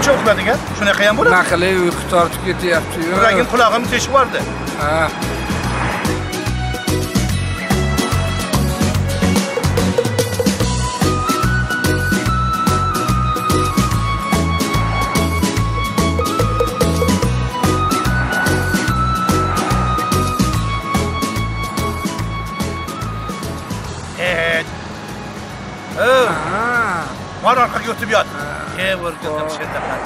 kelguncha uxlading a shunaqa ham bo'ladi nima qilay uyqu tortib ketyapti-yu. yuragim qulog'imni teshib yubordi Ha. Eh. Ha. bor orqaga o'tib yot e o'rgatim shendaqa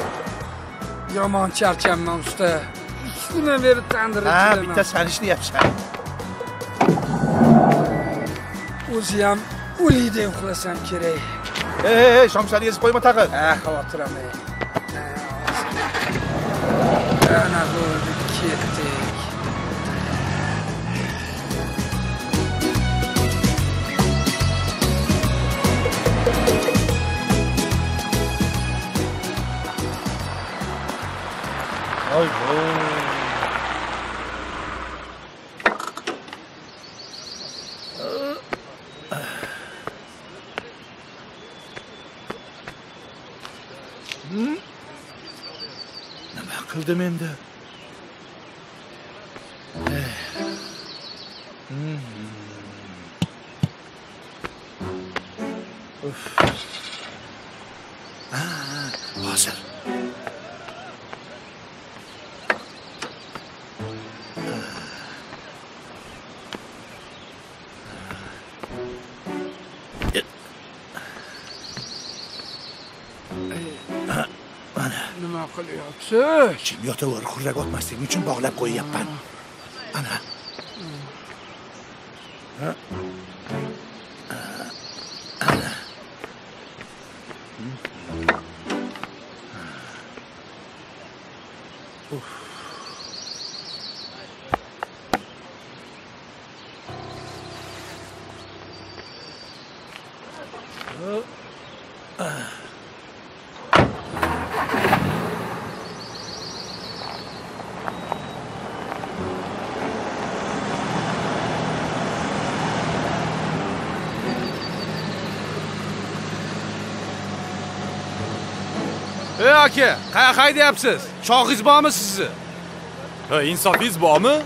Yomon charchamman usta. Ikki kundan beri tandirda ha bitta san ishlayapsan O'zi ham o'liyda uxlasam kerak. ey shomshani ezib qo'yma tag'in Ha, xavotiramay. Nima qilyapsiz? jim yotaver xurrak otmaslik uchun bog'lab qo'yyapman. Ana. Ha? Ana. Uf. ey aka qayoqqa haydayapsiz chog'ingiz bormi sizni? Ha, insofingiz bormi?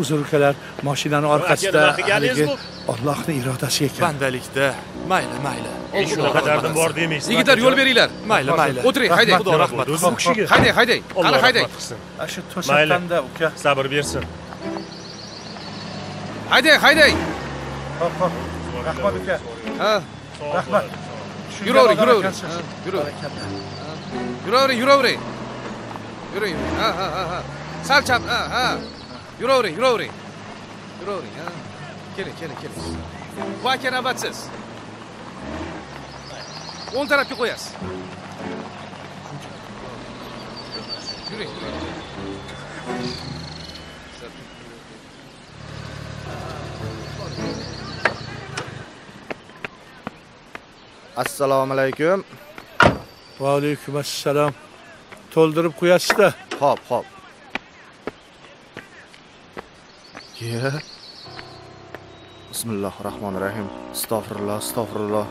uzr ukalar mashinani orqasida haligi bu? Allohning irodasi ekan Bandalikda. Mayli, mayli. shunaqa dardim bor demaysiz. Yigitlar yo'l beringlar. Mayli, mayli. o'tiring haydang Xudo rahmat. O'zi qilsin. bu kishiga haydang Alloh qani ana shu to'satdanda uka. Sabr bersin. Hop hop. Rahmat uka. Ha. Rahmat. Yuravering Shunga yuravering ekansiz. Ha, yuravering yuravering yuravering yuring ha ha ha ha. Sal chap ha. Ha yuravering yuravering yuravering ha. Keling keling keling bu aka navbatsiz o'ng tarafga qo'yasiz yuring assalomu alaykum va alaykum assalom to'ldirib qo'yasizda hop hop. Ye. Bismillohi rohmanir rohim astag'firulloh astag'firulloh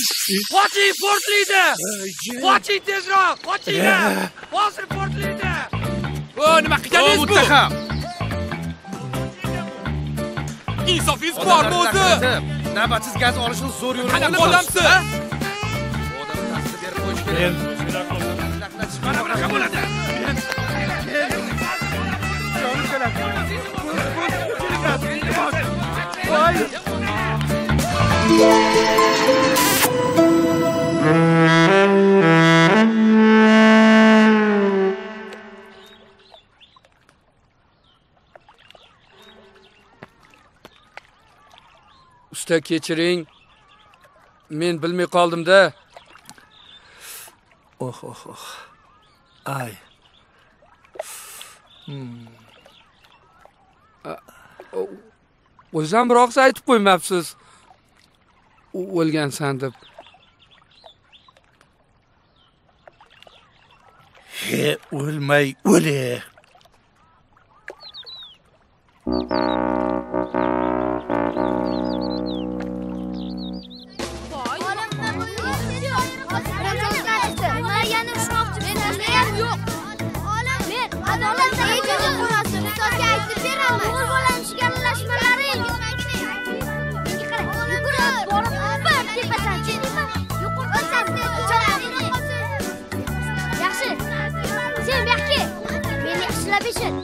Qoching! Portlaydi! Qoching tezroq! Qochinglar! Hozir portlaydi! O, nima qilganingiz bu? Muttaham! Insofingiz bormi o'zi? Navbatsiz gaz olishni zo'r yo'li Qanaqa odamsiz? Odamni tasdib berib qo'yish kerak. Mana bunaqa bo'ladi. Usta kechiring. Men bilmay qoldim-da. oh oh oh. Ay. Hmm. O'ziz ham biroqsa aytib qo'ymabsiz o'lgansan deb. والماء والماء Eshit.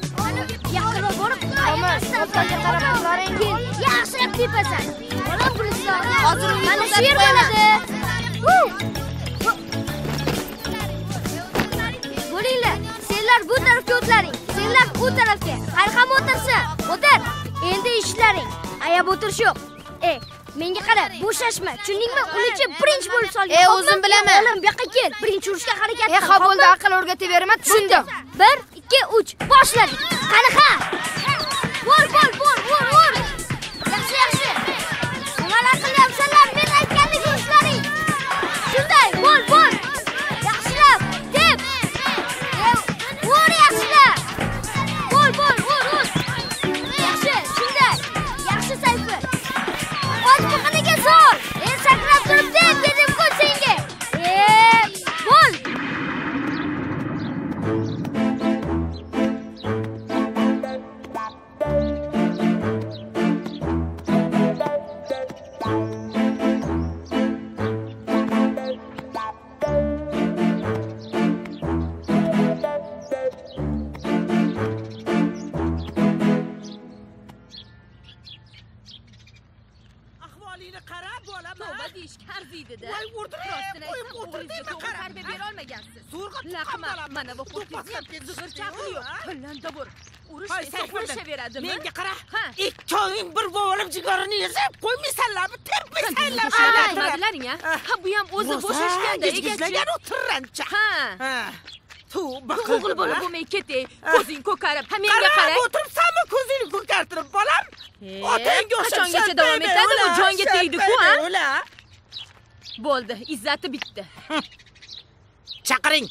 Yaqinroq borib, omad, ustozga qarab boring. Yaxshilab tepasan. Bolam guliston. Hozir mana shu yerda bo'ladi. Bo'linglar. Senlar bu tarafga o'tlaring. Senlar u tarafga. Har ham o'tirsin. O'tir. Endi ishlaring. Ayab o'tirish yo'q. Ey, menga qara, bo'shashma. Tushundingmi? Unichi birinchi bo'lib solgan. E, o'zim bilaman. Olim, bu yoqqa kel. Birinchi urishga harakat E, ha bo'ldi, aql o'rgataverma, tushundim. 1 2 3 boshladik. qanaqa Izzati bitdi. chaqiring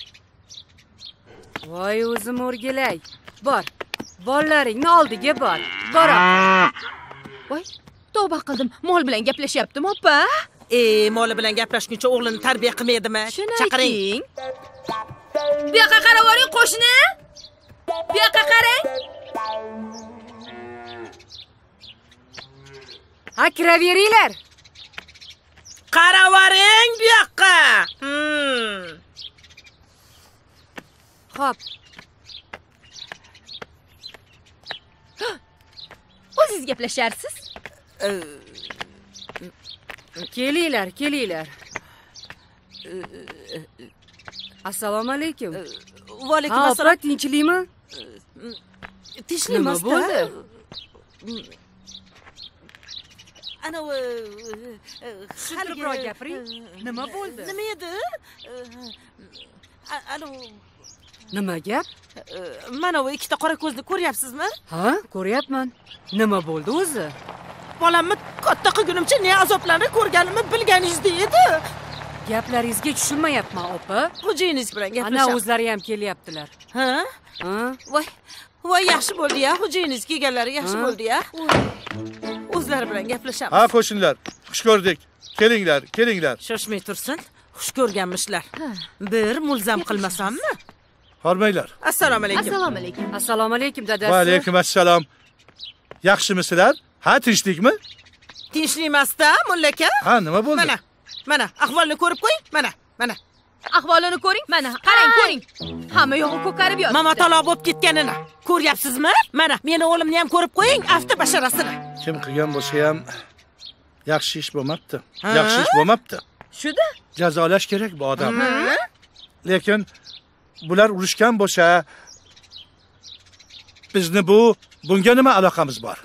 voy o'zim o'rgilay bor bolalaringni oldiga bor bora Voy, tavba qildim. Mol bilan gaplashyaptimi, opa? e moli bilan gaplashguncha o'g'lini tarbiya qilmaydimi chaqiring. Bu yoqqa qarab oling, qo'shni. Bu yoqqa qarang. ha kiraveringlar qaravaring bu yoqqa. Hmm. ho'p O'zingiz gaplasharsiz. kelinglar kelinglar. Assalomu alaykum. Vaalaykum ha opa assalom tinchlikmi? Nima tinchlikmasda bo'ldi anavi tushuntiribroq gapiring nima bo'ldi nima edi anavi nima gap mana bu ikkita qora ko'zni ko'ryapsizmi ha? Ko'ryapman nima bo'ldi o'zi bolamni katta qilgunimcha ne azoblarni ko'rganimni bilganingizda edi gaplaringizga tushunmayapman opa xo'jayingiz bilan ana gaplashaman o'zlari ham kelyaptilar ha? Ha? Voy voy yaxshi bo'ldi ya. Xo'jayingiz kelganlari yaxshi bo'ldi ya. O'zlari bilan gaplashamiz. Ha qo'shnilar xush ko'rdik. Kelinglar kelinglar. Shoshmay tursin xush ko'rganmishlar. Bir mulzam qilmasammi? Hormanglar. Assalomu alaykum. Assalomu alaykum. assalomu alaykum va dadasi. Alaykum assalom. Yaxshimisizlar ha tinchlikmi? Tinchlikmasda mulla aka. Ha nima bo'ldi? Mana mana ahvolni ko'rib qo'ying. Mana mana Ahvolini ko'ring. Mana, qarang, ko'ring. Hamma yog'i ko'karib yotibdi. mamatalo bo'lib ketganini ko'ryapsizmi mana meni o'g'limni ham ko'rib qo'ying afti basharasini kim qilgan bo'lsa ham yaxshi ish bo'lmabdi yaxshi ish bo'lmabdi Shuda? jazolash kerak bu odam lekin bular urushgan bo'lsa bizni bu bunga nima aloqamiz bor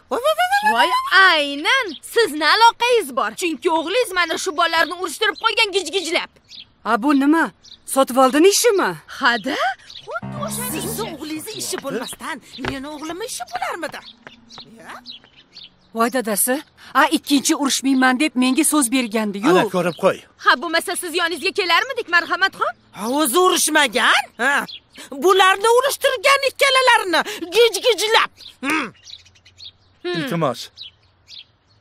Voy, aynan sizni aloqangiz bor. Chunki o'g'lingiz mana shu bolalarni urushtirib qo'ygan gijgijlab. Ha bu nima? Sotib oldini ishimi? Hada? sizni o'g'lingizni ishi bo'lmasdan meni o'g'limni ishi bo'larmidi? Voy dadasi a ikkinchi urushmayman deb menga so'z bergandi-yu ana ko'rib qo'y. Ha bo'lmasa siz yoningizga kelarmidik marhamatxon Ha, o'zi urushmagan. Ha bularni urushtirgan ikkalalarini gij-gijlab. Hmm. iltimos.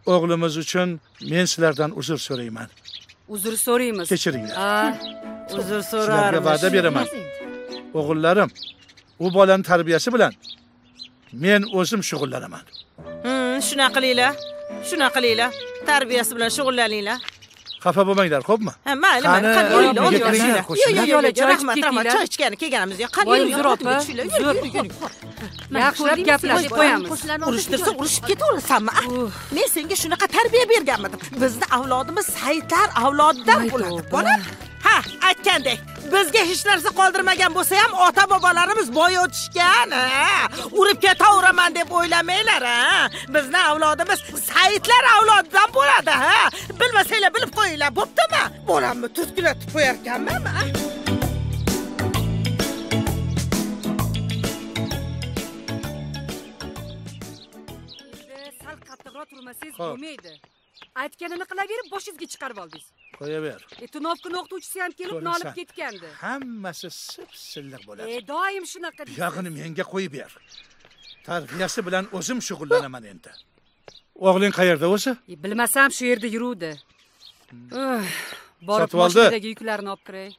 O'g'limiz uchun men sizlardan uzr so'rayman uzr so'raymiz kechiringlar a uzr sizlarga va'da beraman o'g'illarim u bolani tarbiyasi bilan men o'zim shug'ullanaman shunaqa qilinglar shunaqa qilinglar tarbiyasi bilan shug'ullaninglar xafa bo'lmanglar xo'pmi ha mayli mayli. Qani? Yo'q qo'shnilar. yo'q yo'q rahmat rahmat. Choy ichgani kelganimiz yo'q. Qani uzr opa yaxshilab gaplashib qo'yamiz. Urishtirsa urishib ketaverasanmi ah, men senga shunaqa tarbiya berganmidim. Bizni avlodimiz saytlar avlodidan bo'ladi bola ha aytgandek bizga hech narsa qoldirmagan bo'lsa ham ota bobolarimiz boy o'tishgan ha. urib ketaveraman deb o'ylamanglar ha. Bizni avlodimiz saytlar avlodidan bo'ladi ha. Bilmasanglar bilib qo'yinglar bo'ptimi? Bolamni turtkilatib qo'yarkanman ha? sal qattiqroq turmasangiz bo'lmaydi aytganini qilaverib boshingizga chiqarib oldingiz. Qo'yaver. E tunovkani o'qituvchisi ham kelib nolib ketgandi. hammasi sip silliq bo'ladi. E doim shunaqa deysiz. buyog'ini menga qo'yib ber. Tarbiyasi bilan o'zim shug'ullanaman endi. O'g'ling qayerda o'zi? E, bilmasam shu yerda yuruvdi. Borib Sotib oldi? mashinadagi yuklarni olib kiray.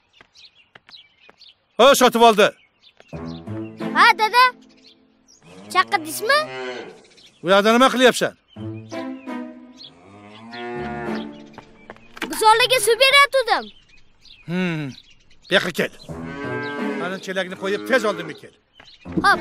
Sotib oldi. Ha dada. Chaqirdingizmi bu yoqda nima qilyapsan buzorlarga suv berayotgandim hmm. Bu yoqqa kel mana chelakni qo'yib tez oldimga kel hop.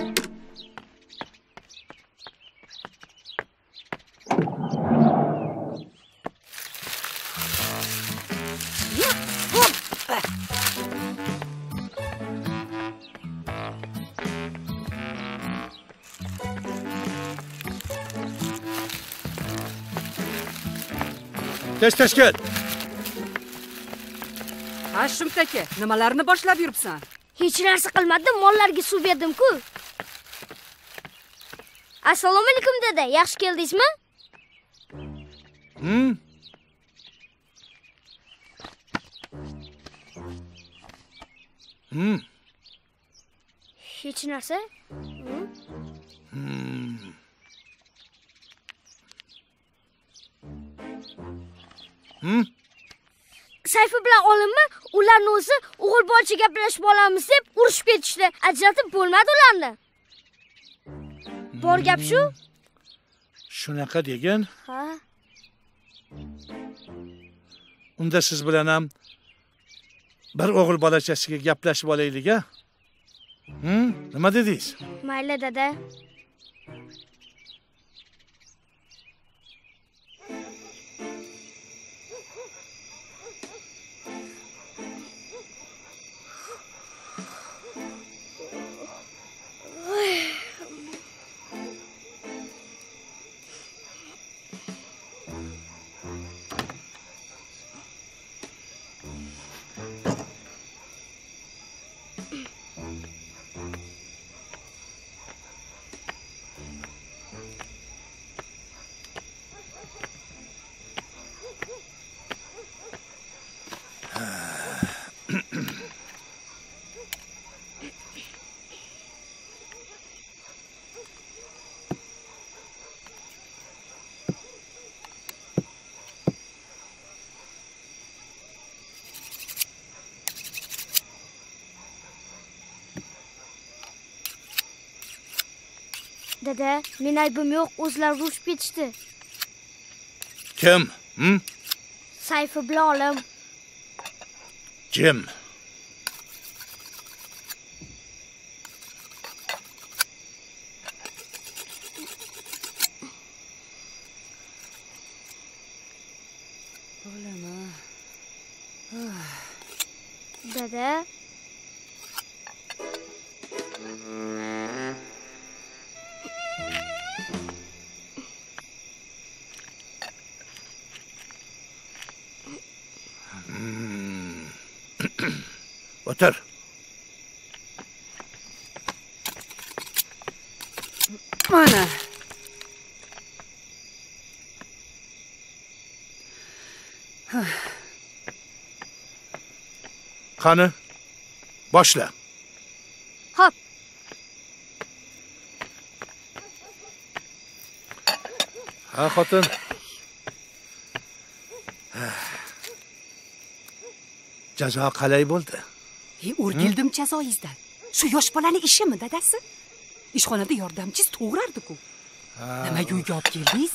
Tez tez kel ha shumtaka nimalarni boshlab yuribsan? Hech narsa qilmadim mollarga suv berdim-ku. Assalomu alaykum dada. Yaxshi keldingizmi? Hmm. Hmm. Hech narsa? Hmm. Hmm sayfi bilan olimmi? Ularni o'zi o'g'il bolacha gaplashib olamiz deb urushib ketishdi. Ajratib bo'lmadi ularni. Bor gap shu. Shunaqa degin. Ha. Unda siz bilan ham bir o'g'il bolachasiga gaplashib olaylik a hmm? nima dedingiz? Mayli dada dada men aybim yo'q o'zlari urushib ketishdi. Kim? Hmm? sayfi bilan olim kim qani boshla Hop. ha xotin jazo qalay bo'ldi E, o'rgildim jazoyingizdan. Shu yosh bolani ishimi, dadasi? Ishxonada yordamchingiz to'g'rardi-ku. Nimaga uyga olib keldingiz?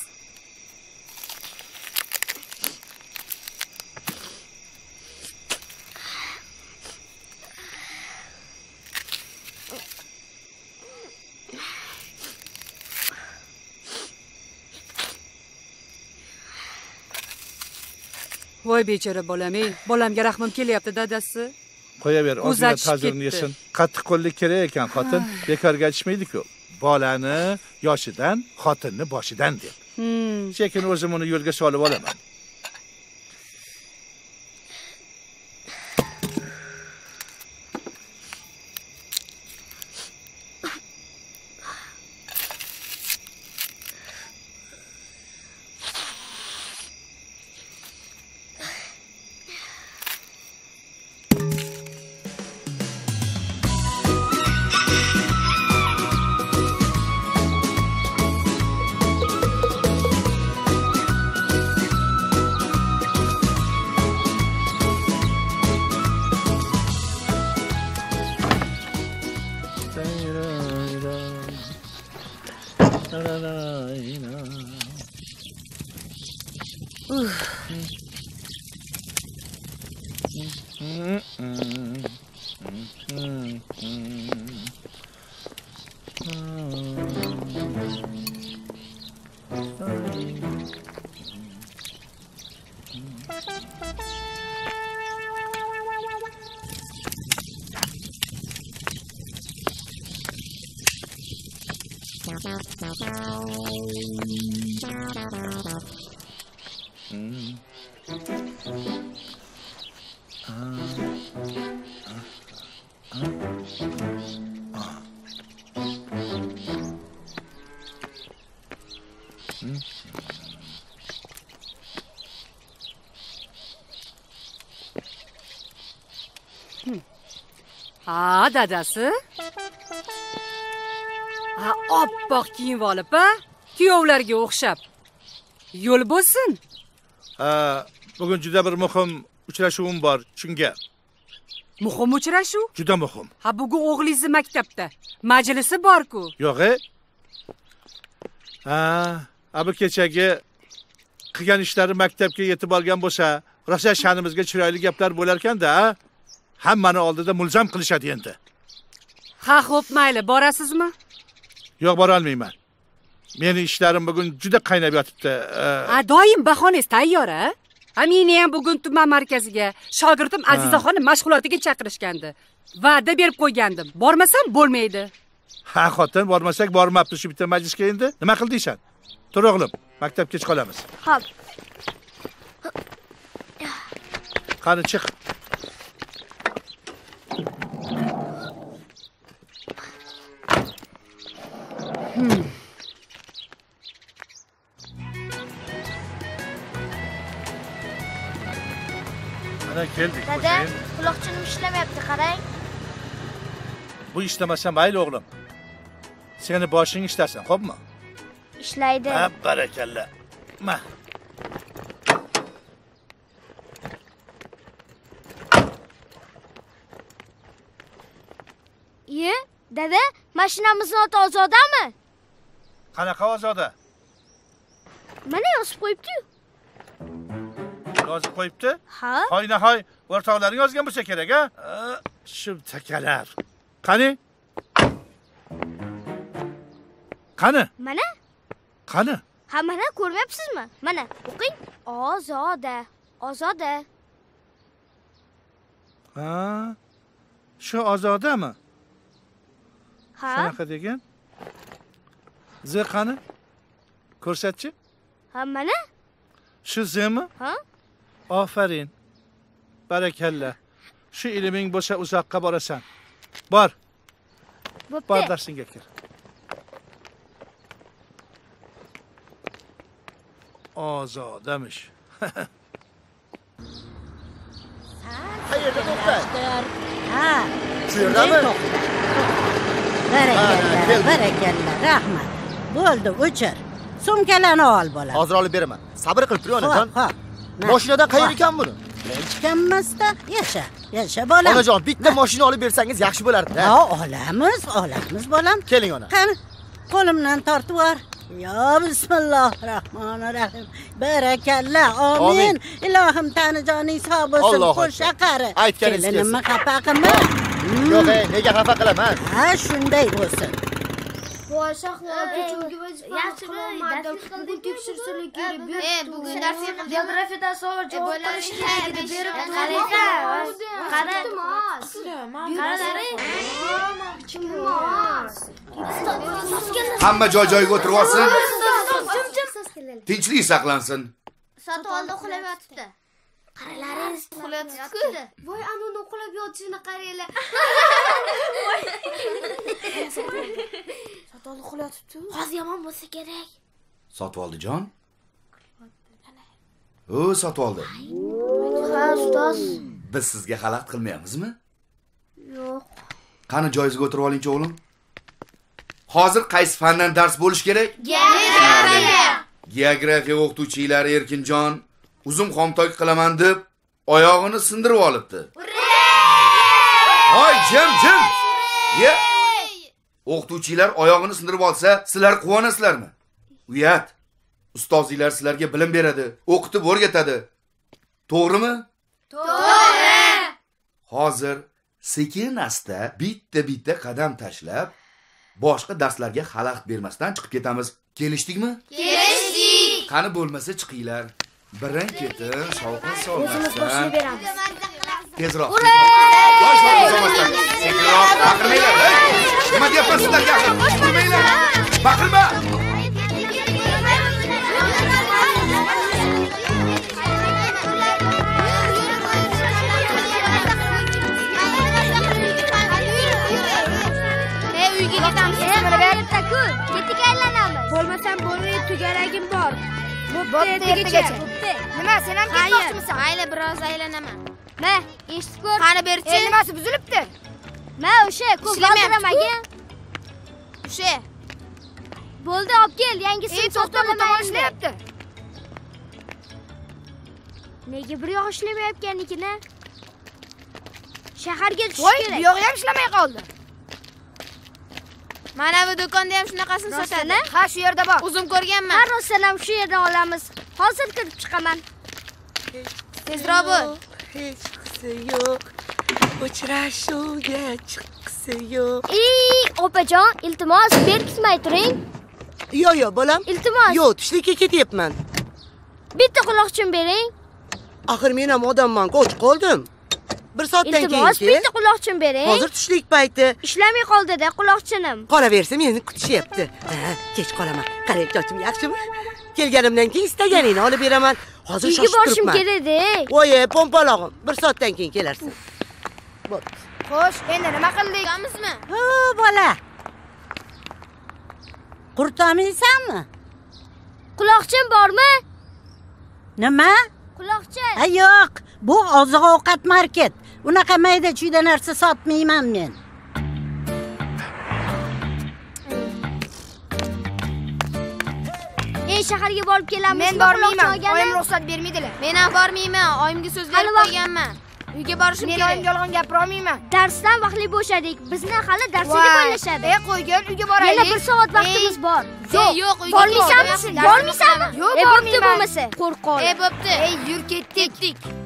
Voy bechora bolam, ey. Bolamga rahmim kelyapti, dadasi. qo'yaver ozgina ta'zirini yesin qattiq qo'llik kerak ekan xotin. Bekorga aytishmaydiku. Bolani yoshidan xotinni boshidan deb. Hmm. sekin o'zim uni yo'lga solib olaman Ha, dadasi. Ha, oppoq kiyinib olib, ha? Kuyovlarga o'xshab. Yo'l bo'lsin. Ha, bugun juda bir muhim uchrashuvim bor shunga Muhim uchrashuv. juda muhim Ha, bugun o'g'lingizni maktabda majlisi bor-ku. yo'q e ha a bu kechagi qilgan ishlari maktabga yetib olgan bo'lsa rosa sha'nimizga chiroyli gaplar bo'larkanda a hammani oldida mulzam qilishadi endi Ha, xo'p, mayli, borasizmi? yo'q borolmayman meni ishlarim bugun juda qaynab yotibdi Ha, doim bahonangiz tayyor, a? Ha, meni ham bugun tuman markaziga shogirdim Azizaxonni mashg'ulotiga chaqirishgandi. Va'da berib qo'ygandim. Bormasam bo'lmaydi. ha xotin bormasak bormabdi shu bitta majlisga endi nima qildiysan tur o'g'lim maktab kech qolamiz Hop. qani chiq mana keldik Dada, quloqchinim ishlamayapti, qarang. bu ishlamasa mayli o'g'lim seni boshing ishlasin xo'pmi Ishlaydi. ha barakalla ma Iye, dada, mashinamizni oti ozodami? Qanaqa ozoda Mana yozib qo'yibdi-yu. yozib qo'yibdi Ha? hoy nahoy o'rtoqlaring yozgan bo'lsa kerak a Ha, shu takalar qani qani Mana? qani Ha, mana ko'rmayapsizmi? Mana, o'qing. Ozoda, ozoda. ha shu ozodami Ha? shunaqa degan z qani ko'rsatchi Ha, mana? shu zmi Ha? ofarin barakalla shu ilming bo'lsa uzoqqa borasan. Bor bor Bo'pti. darsingga kir ozodamish qayerda to'xta shu yerdami barakalla barakalla rahmat bo'ldi o'chir. Sumkalarni ol bolam. Hozir olib beraman. Sabr qilib turing onajon. Moshinadan qayer ekan buni? Hech kimmasda yasha yasha bolam. Onajon bitta moshina olib bersangiz yaxshi bo'lardi ha olamiz olamiz bolam. Keling ona qani qo'limdan tortib yubor yo bismilloh rohmonir rohim barakalla Amin. omin. Ilohim tanijoning sog' bo'lsin Allohu qo'sha qari Aytganingiz kelinimni xafa qilma. Yo'q nega xafa qilaman? Ha shunday bo'lsin bugun tekshirishlar kerak bugun dars geografiyadan savol javob qilish kerak edi berib qara hamma joy joyiga o'tirib olsin tinchlik saqlansin sotib oldi uxlab yotibdi qaralaringiz yotibdi voy anavni uxlab yotishini qaranglar. Sotib oldi uxlab yotibdi hozir yomon bo'lsa kerak. Sotvoldijon o sotvoldi ha ustoz. Biz sizga xalaqit qilmayapmizmi? Yo'q. Qani joyingizga o'tirib olingchi o'g'lim? Hozir qaysi fandan dars bo'lishi kerak? Geografiya geografiya o'qituvchilari erkinjon uzum xomtok qilaman deb oyog'ini sindirib olibdi. Voy jim jim! Ye o'qituvchilar oyog'ini sindirib olsa sizlar quvonasizlarmi? Uyat ustozinglar sizlarga bilim beradi o'qitib o'rgatadi. To'g'rimi? To'g'ri. Hozir sekin asta bitta bitta qadam tashlab boshqa darslarga xalaqit bermasdan chiqib ketamiz. Kelishdikmi? Kelishdik. Qani bo'lmasa chiqinglar birin ketin shovqin o'zimiz solmasdan boshlab beramiz tezroq tezroq voy shovqin solmasdan sekinroq baqirmanglar hey! nima deyapman sizlarga axir urmanglar baqirma Ey uyga ketamiz. Ertaku ketdik aylanamiz. Bo'lmasam bo'lmaydi tugaragim bor. Bo'pti ertagacha. Nima sen ham ketmoqchimisan? Mayli biroz aylanaman. Ma, eshitib ko'r. Qani berchi. nimasi buzilibdi? Ma o'sha ko'p valdiramaga. O'sha. Bo'ldi, olib kel, yangisini to'xtab tomon ishlayapti. Nega bir yoq ishlamayotganligini? Shaharga tushish kerak. Voy, bu yog'i ham ishlamay qoldi. Mana bu do'konda ham shunaqasini sotadi. Ha, shu yerda bor. O'zim ko'rganman. Har ham shu yerdan olamiz. Hozir kirib chiqaman. Tezroq bo'l. hech qisi yo'q uchrashuvga chiqqisi yo'q Ey, opajon, iltimos, berkitmay turing. yo'q yo'q bolam Iltimos. yo'q tushlikka ketyapman Bitta quloqchin bering. axir men ham odamman och qoldim bir soatdan Iltimos, keyin bitta quloqchin bering. hozir tushlik payti ishlamay qoldi-da quloqchinim. qolaversa meni kutishyapti Ha, kech qolaman qarang chochim yaxshimi kelganimdan keyin istaganingni olib beraman hozir shoshib borishim turibman kerak-da. voye pompalog'im bir soatdan keyin kelarsan bo'pti Xo'sh, endi nima qildik? Chiqamizmi? ho bola qurtomaysanmi Quloqchin bormi? nima Quloqchin. ha yo'q bu oziq ovqat market unaqa mayda chuyda narsa sotmayman men Ey, shaharga borib kelamiz. Men bormayman. Oyim ruxsat bermaydilar. Men ham bormayman. Oyimga so'z berib qo'yganman. Uyga borishim Men kerak. oyimga yolg'on gapira olmayman. Darsdan vaqtli bo'shadik. Bizni hali darsga deb o'ylashadi. E qo'ygin, uyga boraylik. Yana bir soat vaqtimiz bor. Yo'q, yo'q, uyga Bormaysanmi? Bormaysanmi? Yo'q, bo'pti bormayman. bo'lmasa. Qo'rqoq. E bo'pti. Ey, yur ketdik. assalomu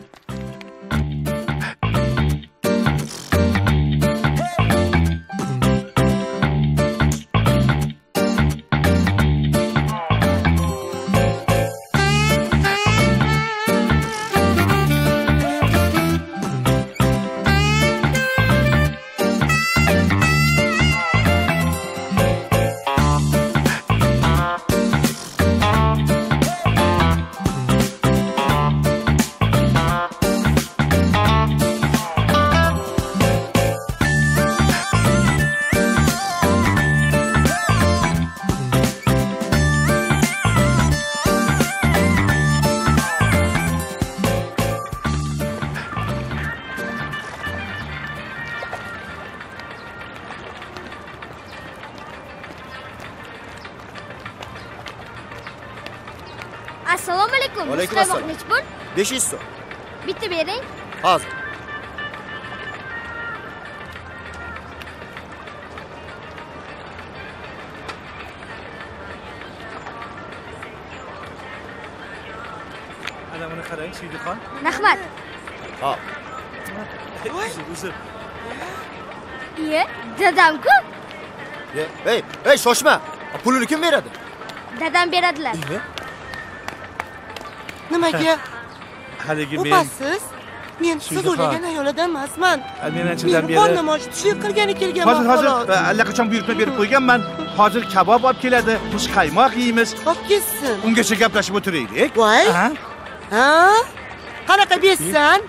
alaykum Vaalaykum Muzqaymoq assalom. nechi pul 500 so'm. bitta bering Hozir. ana buni qarang siydiqon rahmat Ha. o'zi o'zi iye dadamku Ye- Ey, ey shoshma. Pulini kim beradi? dadam beradilar nimaga? Haligi men opa siz men siz o'ylagan ayollardan emasman. Men anchadan beri qon namoyish tushlik qilgani kelganman hozir hozir allaqachon buyurtma berib qo'yganman. Hozir kabob olib keladi qaymoq yeymiz. Olib ketsin. Ungacha gaplashib o'tiraylik. Voy. Ha? ha? Qanaqa bessan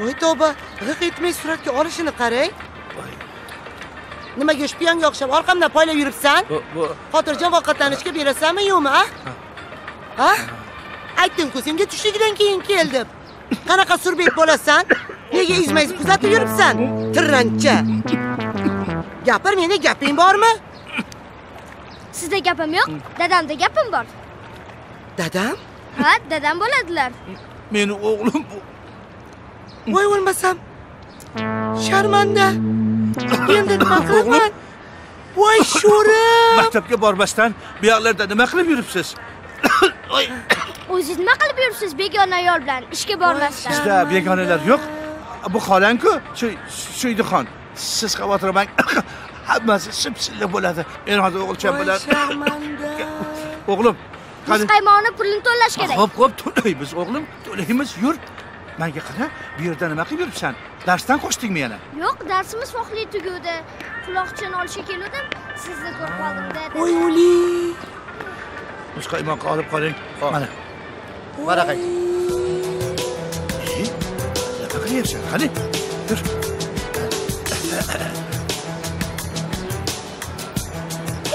voy tavba. G'iq etmay suratga olishini qarang. Nimaga shpiyonga o'xshab orqamdan poylab yuribsan? Xotirjam ovqatlanishga berasanmi yo'qmi a ha aytdim-ku senga tushligidan keyin kel deb qanaqa surbet bo'lasan? Nega izma-iz kuzatib yuribsan. Tirrancha gapir meni gaping bormi? Sizda gapim yo'q dadamda gapim bor. Dadam? Ha dadam bo'ladilar. Meni o'g'lim bu voy o'lmasam. Sharmanda. Endi nima qilaman? Voy sho'rim. Maktabga bormasdan bu yoqlarda nima qilib yuribsiz o'zingiz nima qilib yuribsiz begona ayol bilan ishga bormasdan? Sizda begonalar yo'q. Bu xolangku shu suydiqon siz xavotir olmang hammasi sipsilliq bo'ladi. Hozir o'g'ilcham bilan o'g'lim qani muzqaymoqni pulini to'lash kerak. ho'p ho'p to'laymiz o'g'lim to'laymiz yur manga qara bu yerda nima qilib yuribsan? Darsdan qochdingmi yana? Yo'q darsimiz vaqtli tugadi quloqchin olishga kelgandim sizni ko'rib qoldimda voy o'li muz qaymoqni olib qoling. Mana Qayt. nima qilyapsan qani yur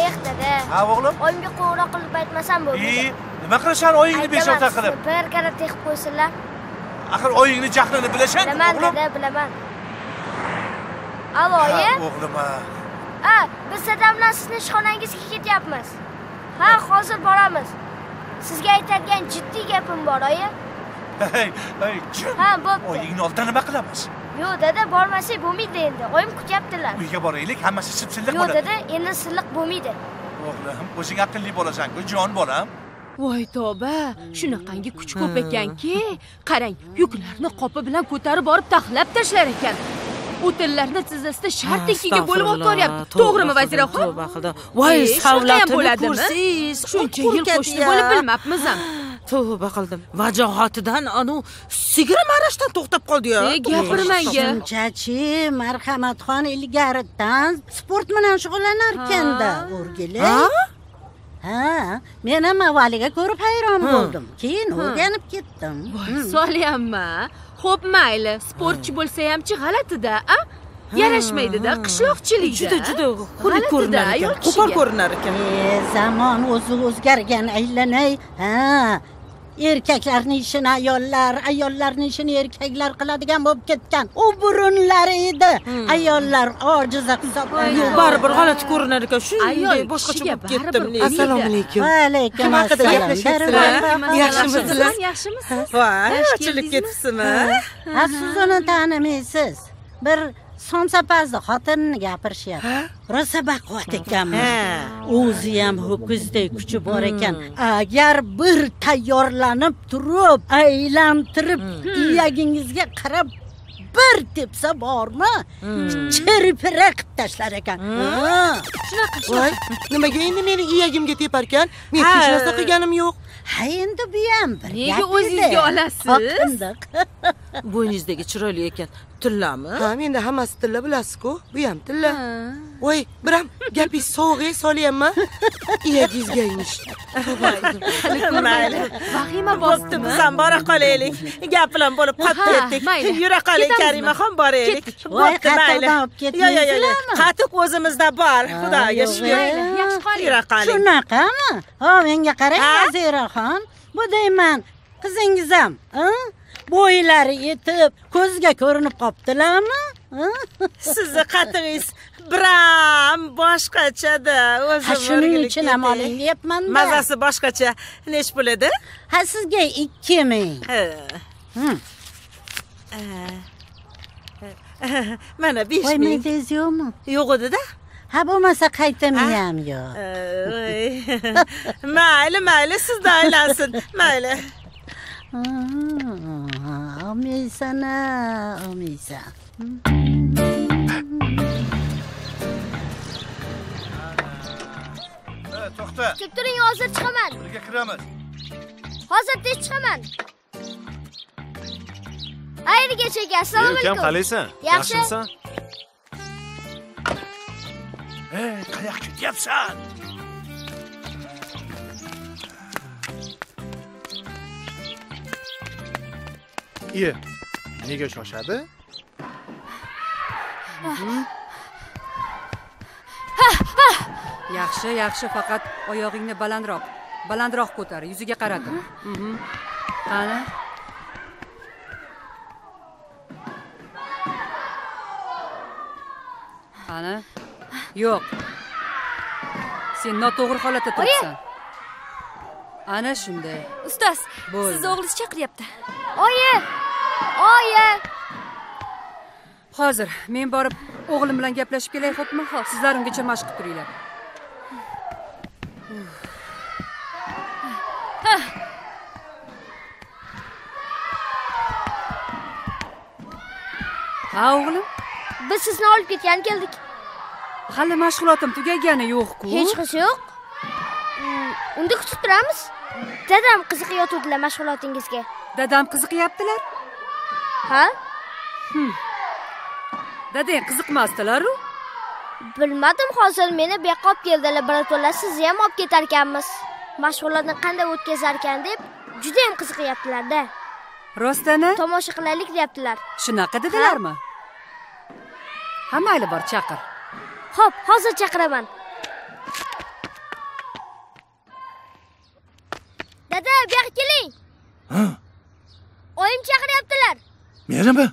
eh dada ha o'g'lim oyimga qo'ng'iroq qilib aytmasam bo'lmaydi nima qilasan oyingni Aytaman, qilib bir karra teqib qo'ysinlar axir oyingni jahlini bilasan bilaman dada bilaman alo oyi o'g'lim ha biz dadam bilan sizni ishxonangizga ketyapmiz ha hozir boramiz sizga aytadigan jiddiy gapim bor oyi? Hey hey jim ha bo'pti. Oyingni oldida nima qilamiz yo'q dada bormasak bo'lmaydi endi. Oyim kutyaptilar. Uyga boraylik hammasi sipsilliq yo'q bo'ladi. dada endi silliq bo'lmaydi. O'g'lim o'zing aqlli bo'lasan-ku jon bolam. Voy tavba. Shunaqangi kuch ko'p ekanki qarang yuklarni qopi bilan ko'tarib borib taxlab tashlar ekan o'tinlarni tizzasida shartdakiga bo'lib o'tkaryapti to'g'rimi vaziraxon tavba qildim voy savlatini bo'ladimi? ko'rsangiz shuncha yil qo'shni bo'lib bilmabmiz ham tavba qildim. Vajohatidan anu sigir marashdan to'xtab qoldi-yu. E, gapirmanga. shunchachi marhamatxon ilgaridan sport bilan shug'ullanarkanda o'rgili Ha? men ham avvaliga ko'rib hayron Ha. bo'ldim keyin o'rganib ketdim voy solyamma xo'p mayli sportchi bo'lsa hamchi g'alatida a yarashmaydida qishloqchilikda juda juda xunuk ko'rinar ekan qo'pol ko'rinar ekan e zamon o'zi o'zgargan aylanay ha erkaklarni ishini ayollar ayollarni ishini erkaklar qiladigan bo'lib ketgan. U burunlari edi. Ayollar ojiza hisoblanadi baribir g'alati ko'rinar ekan. Shunday Ayol boshqacha bo'lib ketdim assalomu alaykum. Va alaykum assalom. yaxshimisizlar yaxshimisiz? Voy ochilib ketibsizmi? Ha, siz uni tanimaysiz bir sonsapazni xotinini gapirishyapti. Rosa baquvvat ekanmi o'zi ham ho'kizdek kuchi bor ekan. Agar bir tayyorlanib turib aylantirib iyagingizga qarab bir tepsa bormi? Chirpira qilib tashlar ekan. Ha. voy nimaga endi meni iyagimga teparkan? Men Ha. hech narsa qilganim yo'q. Ha endi bu ham bir Nega o'zingizga olasiz? Bo'yningizdagi chiroyli ekan tillami ha menda hammasi tilla bilasiz-ku. Bu ham tilla. Voy biram gapingiz sovuq ey solyapmi? Iyagingizga emish mayli. Vahima bosdimi? biz ham bora qolaylik. Gap bilan bo'lib qolib ketdik yura qoling karimaxon boraylik bo'pti mayli. qatiqdan olib yo yo yo yo. ketmaysizlarmi? qatiq o'zimizda bor. Xudoga yo'q, shukr mayli, yaxshi qoling. yura qoling. shunaqami? Ho menga qarang naziraxon bu deyman qizingiz ham ha? Bo'ylari yetib ko'zga ko'rinib qolibdilarmi sizni qatig'ingiz biram boshqachada o'zi shuning uchun ham oling deyapmanda. Mazasi boshqacha nech pul edi? Ha sizga ikki ming. Mana besh ming. qo'ymaydiz yo'qmi? Yo'q edida? Ha bo'lmasa qayta ming ham yo'q mayli mayli sizda aylansin. Mayli olmaysan a olmaysan to'xta. Kutib turing hozir chiqaman. Birga kiramiz. Hozir tez chiqaman. Xayrga aka assalomu ukam alaykum. qalaysan Yaxshi. yaxshimisan ey qayoqqa ketyapsan iye nega shoshadi? Yaxshi yaxshi faqat oyog'ingni balandroq balandroq ko'tar yuziga qaratib qani? Qani? Yo'q. Sen noto'g'ri holatda turibsan. Ana shunday. Ustoz sizni o'g'lingiz chaqiryapti oyi oyi. Hozir men borib o'g'lim bilan gaplashib kelay xo'pmi? Hop sizlar ungacha mashq qilib turinglar. Ha o'g'lim? Biz sizni olib ketgani keldik. Hali mashg'ulotim tugagani yo'q-ku. Hech qisi yo'q. Unda kutib turamiz dadam qiziqayotuvdilar mashg'ulotingizga. Dadam qiziqyaptilar? Ha? Dadang qiziqmasdilaru? Bilmadim hozir meni bu yoqqa olib keldilar birato'la sizni ham olib ketarkanmiz. Mashg'ulotni qanday o'tkazarkan deb judayam qiziqyaptilarda. Rostani tomosha qilaylik deyaptilar. Shunaqa dedilarmi? Ha mayli bor chaqir. Ho'p hozir chaqiraman dada bu yoqqa keling ha? Oyim chaqiryaptilar menimi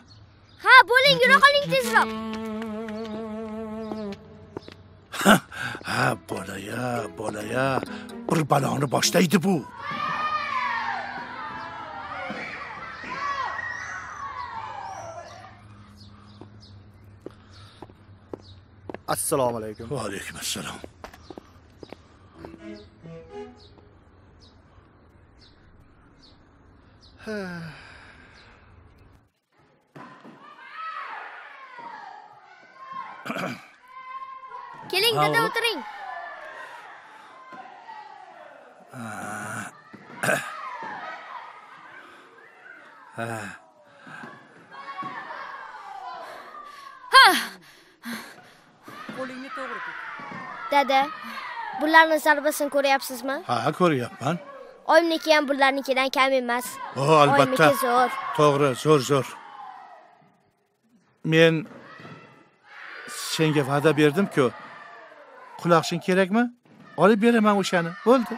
ha bo'ling yura qoling tezroq. Ha bolaya bolaya. Bir baloni boshlaydi bu. Assalomu alaykum. Va alaykum assalom keling Ha, dada o'g'lim. o'tiring ha qo'lingni to'g'ri tut dada bularni zarbasini ko'ryapsizmi ha ko'ryapman oyimniki ham bularnikidan kam emas. Albatta. Zo'r. To'g'ri zo'r zo'r. Men senga va'da berdim-ku. Quloqshin kerakmi? Olib beraman o'shani. Bo'ldi.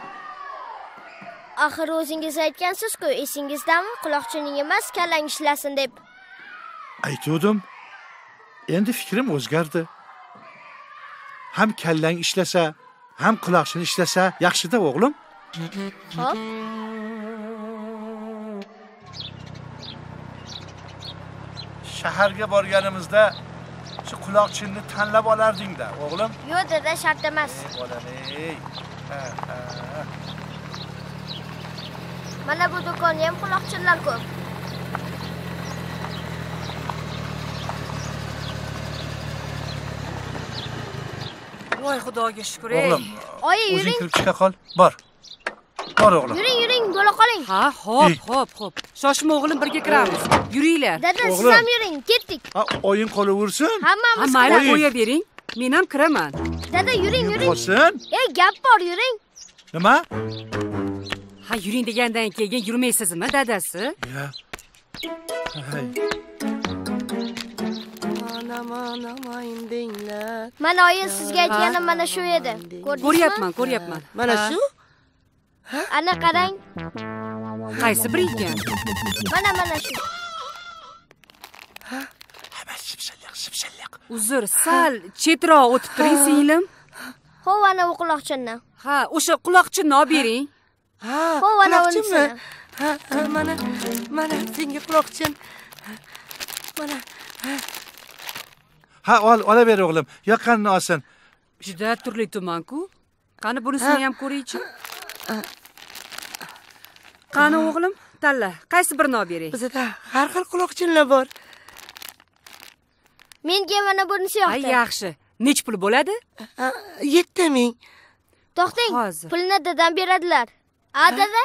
Axir o'zingiz aytgansiz-ku esingizdami quloqchining emas kallang ishlasin deb. Aytuvdim. Endi fikrim o'zgardi. Ham kallang ishlasa ham quloqshin ishlasa yaxshida o'g'lim hop. Shaharga borganimizda shu quloqchinni tanlab olarding-da o'g'lim. Yo'q dada shart emas. Bolam ey. Mana bu do'konda ham quloqchinlar ko'p. Voy xudoga shukur ey. O'g'lim oyi o'zing yuring kirib chiqa qol. Bor bor o'g'lim. Yuring yuring bo'la qoling. Ha hop hop hop. Shoshma o'g'lim birga kiramiz. Yuringlar. Dada siz ham yuring ketdik. Ha oying qolaversin. Ha hammamiz mayli qo'ya bering. Men ham kiraman. Dada yuring yuring. qolsin? Ey gap bor yuring. Nima? Ha yuring degandan keyin yurmaysizmi dadasi? Ya. Hay. mana oyi sizga aytganim mana shu edi. Ko'ryapman ko'ryapman. Mana shu ana qarang qaysi biri ekan mana mana shu. Uzr sal chetroq o'tib turing singlim Xo'p, ana bu quloqchinni. ha o'sha quloqchinni olib bering Xo'p, ana quloqchinmi? unisini. Ha, ha, mana mana senga quloqchin. Mana ha. Ol olaver o'g'lim. Yoqqanini olsin. Juda turli tumanku. Qani bunisini ham ko'raychi qani o'g'lim? Tanla. Qaysi birini olib beray bizada har xil quloqchinlar bor. Menga mana bunisi yoqdi. yaxshi. Nech pul bo'ladi? Yetti ming. To'xtang. Hozir. Pulni dadam beradilar. A dada?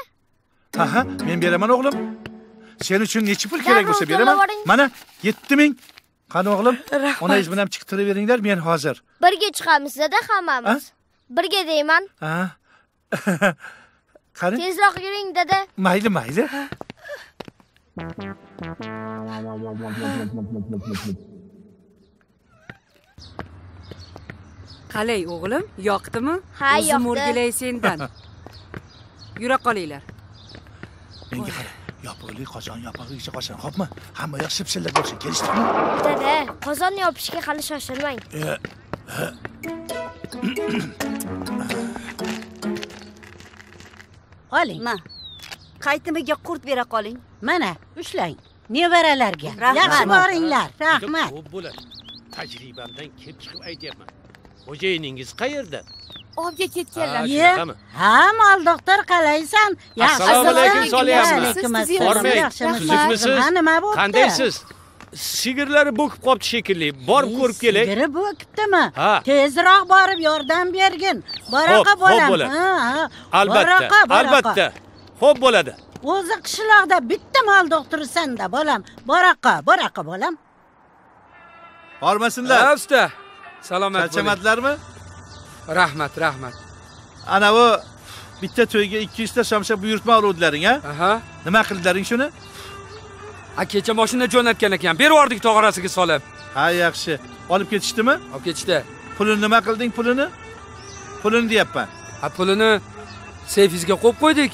aha men beraman o'g'lim. Sen uchun necha pul kerak bo'lsa beraman. mana yetti ming. Qani o'g'lim? Onangiz bilan chiqtiraveringlar men hozir. Birga chiqamiz dada hammamiz. Birga deyman. qani? Tezroq yuring dada. mayli mayli. Qalay o'g'lim yoqdimi? Ha, o'zim yoqdi. o'rgilay sendan. Yura qolinglar. Menga qara yopiqlik qozon yopig'icha qolsin xo'pmi? Hamma yoq shipshillab bo'lsin kelishdikmi Dada, qozonni yopishga hali shoshilmang. Oling. Ma. Qaytimiga qurt bera qoling. Mana ushlang. Nevaralarga. Yaxshi boringlar. Rahmat ko'p bo'ladi. Tajribamdan kelib chiqib aytyapman. Xo'jayiningiz qayerda? Ovga ketganlar. Ha, mol doktor qalaysan. Assalomu alaykum solyapman alaykum assalom yaxshimisiz nima bo'libdi qandaysiz sigirlari bo'kib qolibdi shekilli. Borib ko'rib kelay. sigiri bo'kibdimi Ha. tezroq borib yordam bergin. Boraqa bolam. Albatta albatta. Xo'p bo'ladi. O'zi qishloqda bitta mol doktorisanda bolam. Boraqa boraqa bolam. Bormasinlar. Ha, usta. Salomat bo'ling. Charchamadlarmi? Rahmat rahmat. Anavi bitta to'yga ikki yuzta somsa buyurtma oluvdilaring a aha. Nima qildilaring shuni a kecha mashina jo'natgan ekan. Berib yubordik tog'orasiga solib. Ha yaxshi. Olib ketishdimi? Olib ketishdi. Pulini nima qilding pulini? Pulini deyapman. A pulini seyfingizga qo'yib qo'ydik.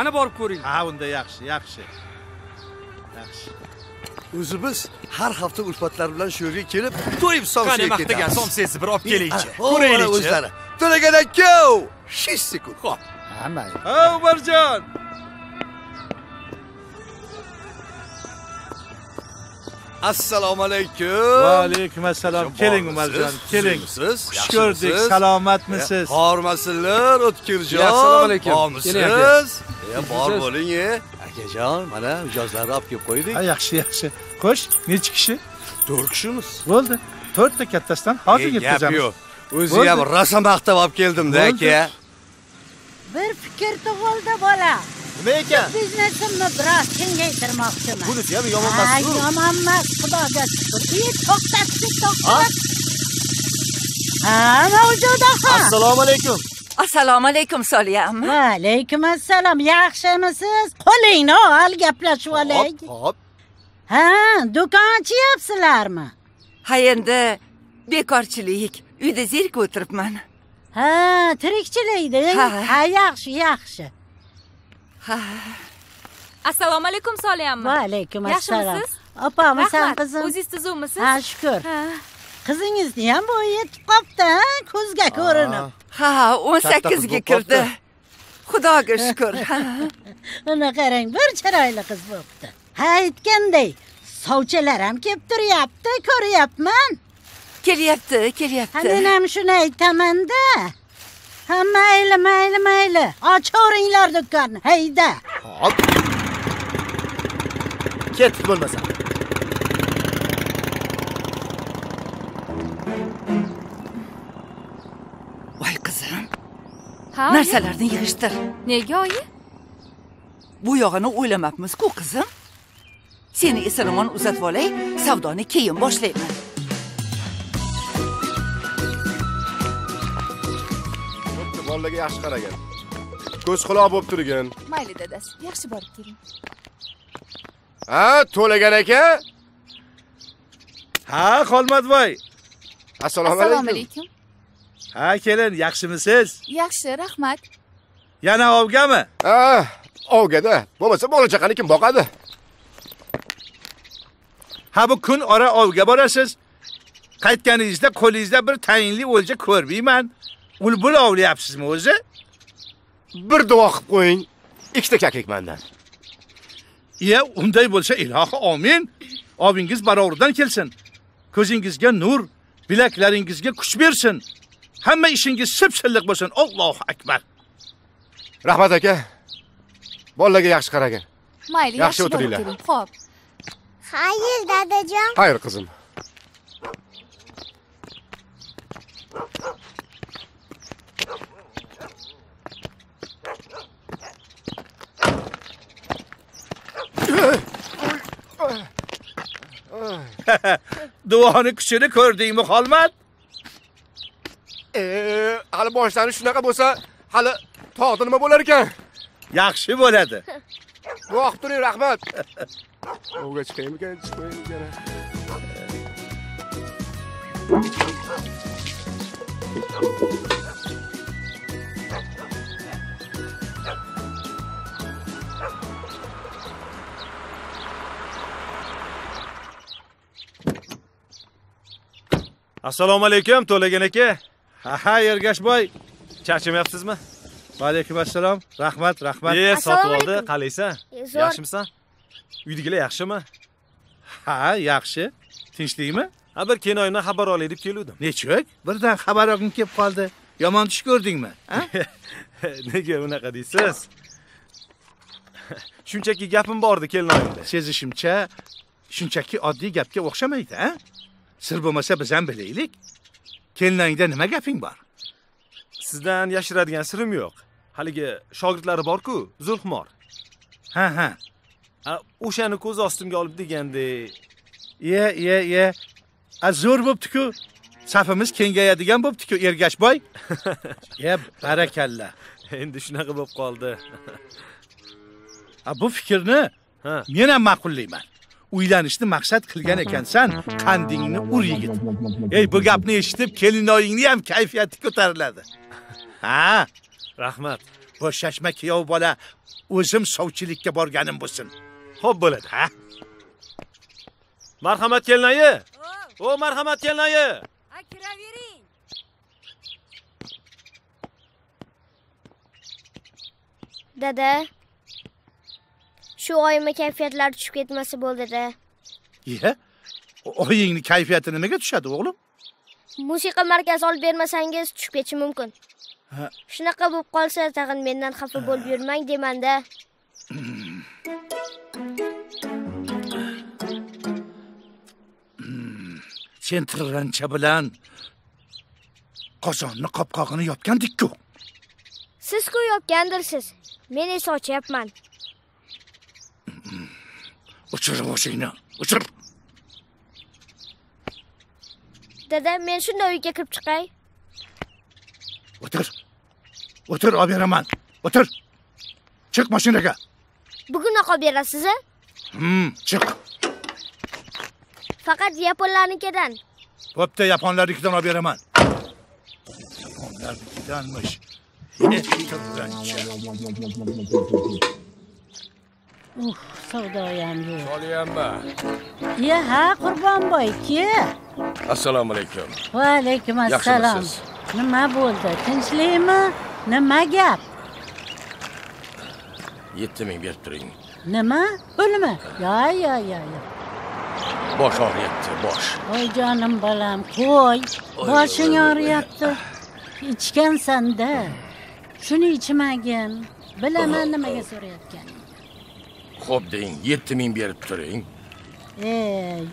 Ana borib ko'ring. Ha unda yaxshi yaxshi. Yaxshi. O'zi biz har hafta ulfatlar bilan shu yerga kelib to'yib somsaga Qani ketamiz. maqtagan somsangizni bir olib kelingchi. Ko'raylikchi. O'zlari. To'lagan aka shish sekund Xo'p. ha mayli ha umarjon assalomu alaykum va alaykum assalom keling umarjon keling siz xush ko'rdik salomatmisiz? Hormasinlar o'tkirjon. Assalomu alaykum. bormisiz? Ya bor bo'ling e akajon mana mijozlarni olib kelib qo'ydik. Ha yaxshi yaxshi. Xo'sh nechi kishi? To'rt kishimiz. Bo'ldi. To'rtta kattasidan hozir E, gap yetkazamiz yo'q. O'zi ham rosa maqtab olib keldim-da aka. Bir fikr tug'ildi bolam nima ekan? Biznesimni biroz kengaytirmoqchiman. Bunisi ham yomon emas Ha, yomon emas xudoga shukur Ey, to'xtatdi to'xtat ha? Assalomu alaykum. Assalomu alaykum soliyam va alaykum assalom yaxshimisiz? Qo'lingni ol gaplashib olaylik hop. Ha do'kon ochyapsizlarmi ha endi bekorchilik uyda zerikib o'tiribman. Ha tirikchilikda Ha. ha yaxshi yaxshi assalomu alaykum soliyammi va alaykum assalom. Yaxshimisiz? Rahmat. qizim? O'zingiz tuzukmisiz ha shukur. Qizingizni ham bo'yi yetib qopti ha? Ko'zga ko'rinib. Ha o'n sakkizga kirdi. xudoga shukur. Uni qarang bir chiroyli qiz bo'pti. Ha aytganday sovchilar ham kelib turyapti ko'ryapman. Kelyapti kelyapti. Men ham shuni aytamanda ha mayli mayli mayli. Ochaveringlar do'konni hayda. Hop. Ketdik bo'lmasa. Voy qizim. Ha? Narsalarni yig'ishtir. Nega oyi? Bu yog'ini o'ylamabmiz-ku qizim. Seni eson omon uzatib olay savdoni keyin boshlayman bolalarga yaxshi qaragan ko'z quloq bo'lib turgin. Mayli dadasi yaxshi borib keling. Ha to'lagan aka? Ha xolmatvoy assalomu assalomu alaykum. Alaykum. Ha kelin yaxshimisiz? Yaxshi rahmat. Yana ovgami? Ha ovgada. Bo'lmasa bola chaqani kim boqadi? Ha bu kun ora ovga borasiz. Qaytganingizda qo'lingizda bir tayinli o'lja ko'rmayman ulbul ovlayapsizmi o'zi? Bir duo qilib qo'ying. Ikkita kaklik mandan. Iya unday bo'lsa ilohi omin. Obingiz barovridan kelsin. Ko'zingizga nur bilaklaringizga kuch bersin. Hamma ishingiz sip silliq bo'lsin. Allohu akbar. Rahmat aka. Bolalarga yaxshi qaragin. Mayli Yaxshi o'tiringlar. ho'p Xayr, dadajon. xayr qizim duoni kuchini ko'rdingmi xolmat Ee, hali boshlanish shunaqa bo'lsa hali tog'da nima bo'lar ekan yaxshi bo'ladi. Duo qilib turing rahmat. Ovga chiqaymikan chiqmaymikan assalomu alaykum to'lagan aka. Ha ergashboy charchamayapsizmi? Vaalaykum assalom rahmat rahmat. E sotib oldi. qalaysan yaxshimisan? Uydagilar yaxshimi? Ha yaxshi. Tinchlikmi? Ha bir kinoyimdan xabar olay deb keluvdim. Nechuk birdan xabar olging kelib qoldi. Yomon tush ko'rdingmi nega unaqa deysiz? Shunchaki gapim bordi kelinoyimda sezishimcha shunchaki oddiy gapga o'xshamaydi a sir bo'lmasa biz ham bilaylik. Kelinangda nima gaping bor? Sizdan yashiradigan sirim yo'q. Haligi shogirdlari borku zulhumor ha ha. O'shani ko'z ostimga olib degandek iye iye iye a zo'r bo'ptiku. Safimiz kengayadigan bo'ptiku ergashboy e barakalla endi shunaqa bo'lib qoldi. A bu fikrni men ham ma'qullayman uylanishni maqsad qilgan ekansan qandingni ur yigit. Ey bu gapni eshitib kelinoyingni ham kayfiyati ko'tariladi. Ha? Rahmat. Bo'shashma kuyov bola o'zim sovchilikka borganim bo'lsin. Ho'p bo'ladi. Ha? Marhamat kelinoyi. O marhamat kelinoyi. Kiravering Dada. Shu oyimni kayfiyatlari tushib ketmasa bo'ldi-da. iye oyingni kayfiyati nimaga tushadi o'g'lim Musiqa markazi olib bermasangiz tushib ketishi mumkin. Ha. Shunaqa bo'lib qolsa, tag'in mendan xafa bo'lib yurmang demanda. sen tirrancha bilan qozonni qopqog'ini yopgandikku Siz-ku yopgandirsiz. Men esa ochyapman. O'chir boshingni o'chir Dada, men shunday uyga kirib chiqay. o'tir o'tir olib beraman o'tir chiq mashinaga Bugunoq olib berasiz a? hmm, chiq Faqat yaponlarnikidan. bo'pti yaponlarnikidan olib beraman yaponlarnikidanmish Eh, Uh, savdoyam yo'q. Soliyamba. Ya, ha, Qurbonboy, ke. Assalomu alaykum. Va alaykum assalom. Nima bo'ldi? Tinchlikmi? Nima gap? 7000 berib turing. Nima? Pulmi? Yo, yo, yo, yo. Bosh og'riyapti, bosh. Voy jonim bolam, qo'y. Oy, Boshing og'riyapti. Ichgansan-da. Shuni ichmagin. Bilaman nimaga so'rayotganingni. Xo'p deng, 7000 berib turing. E,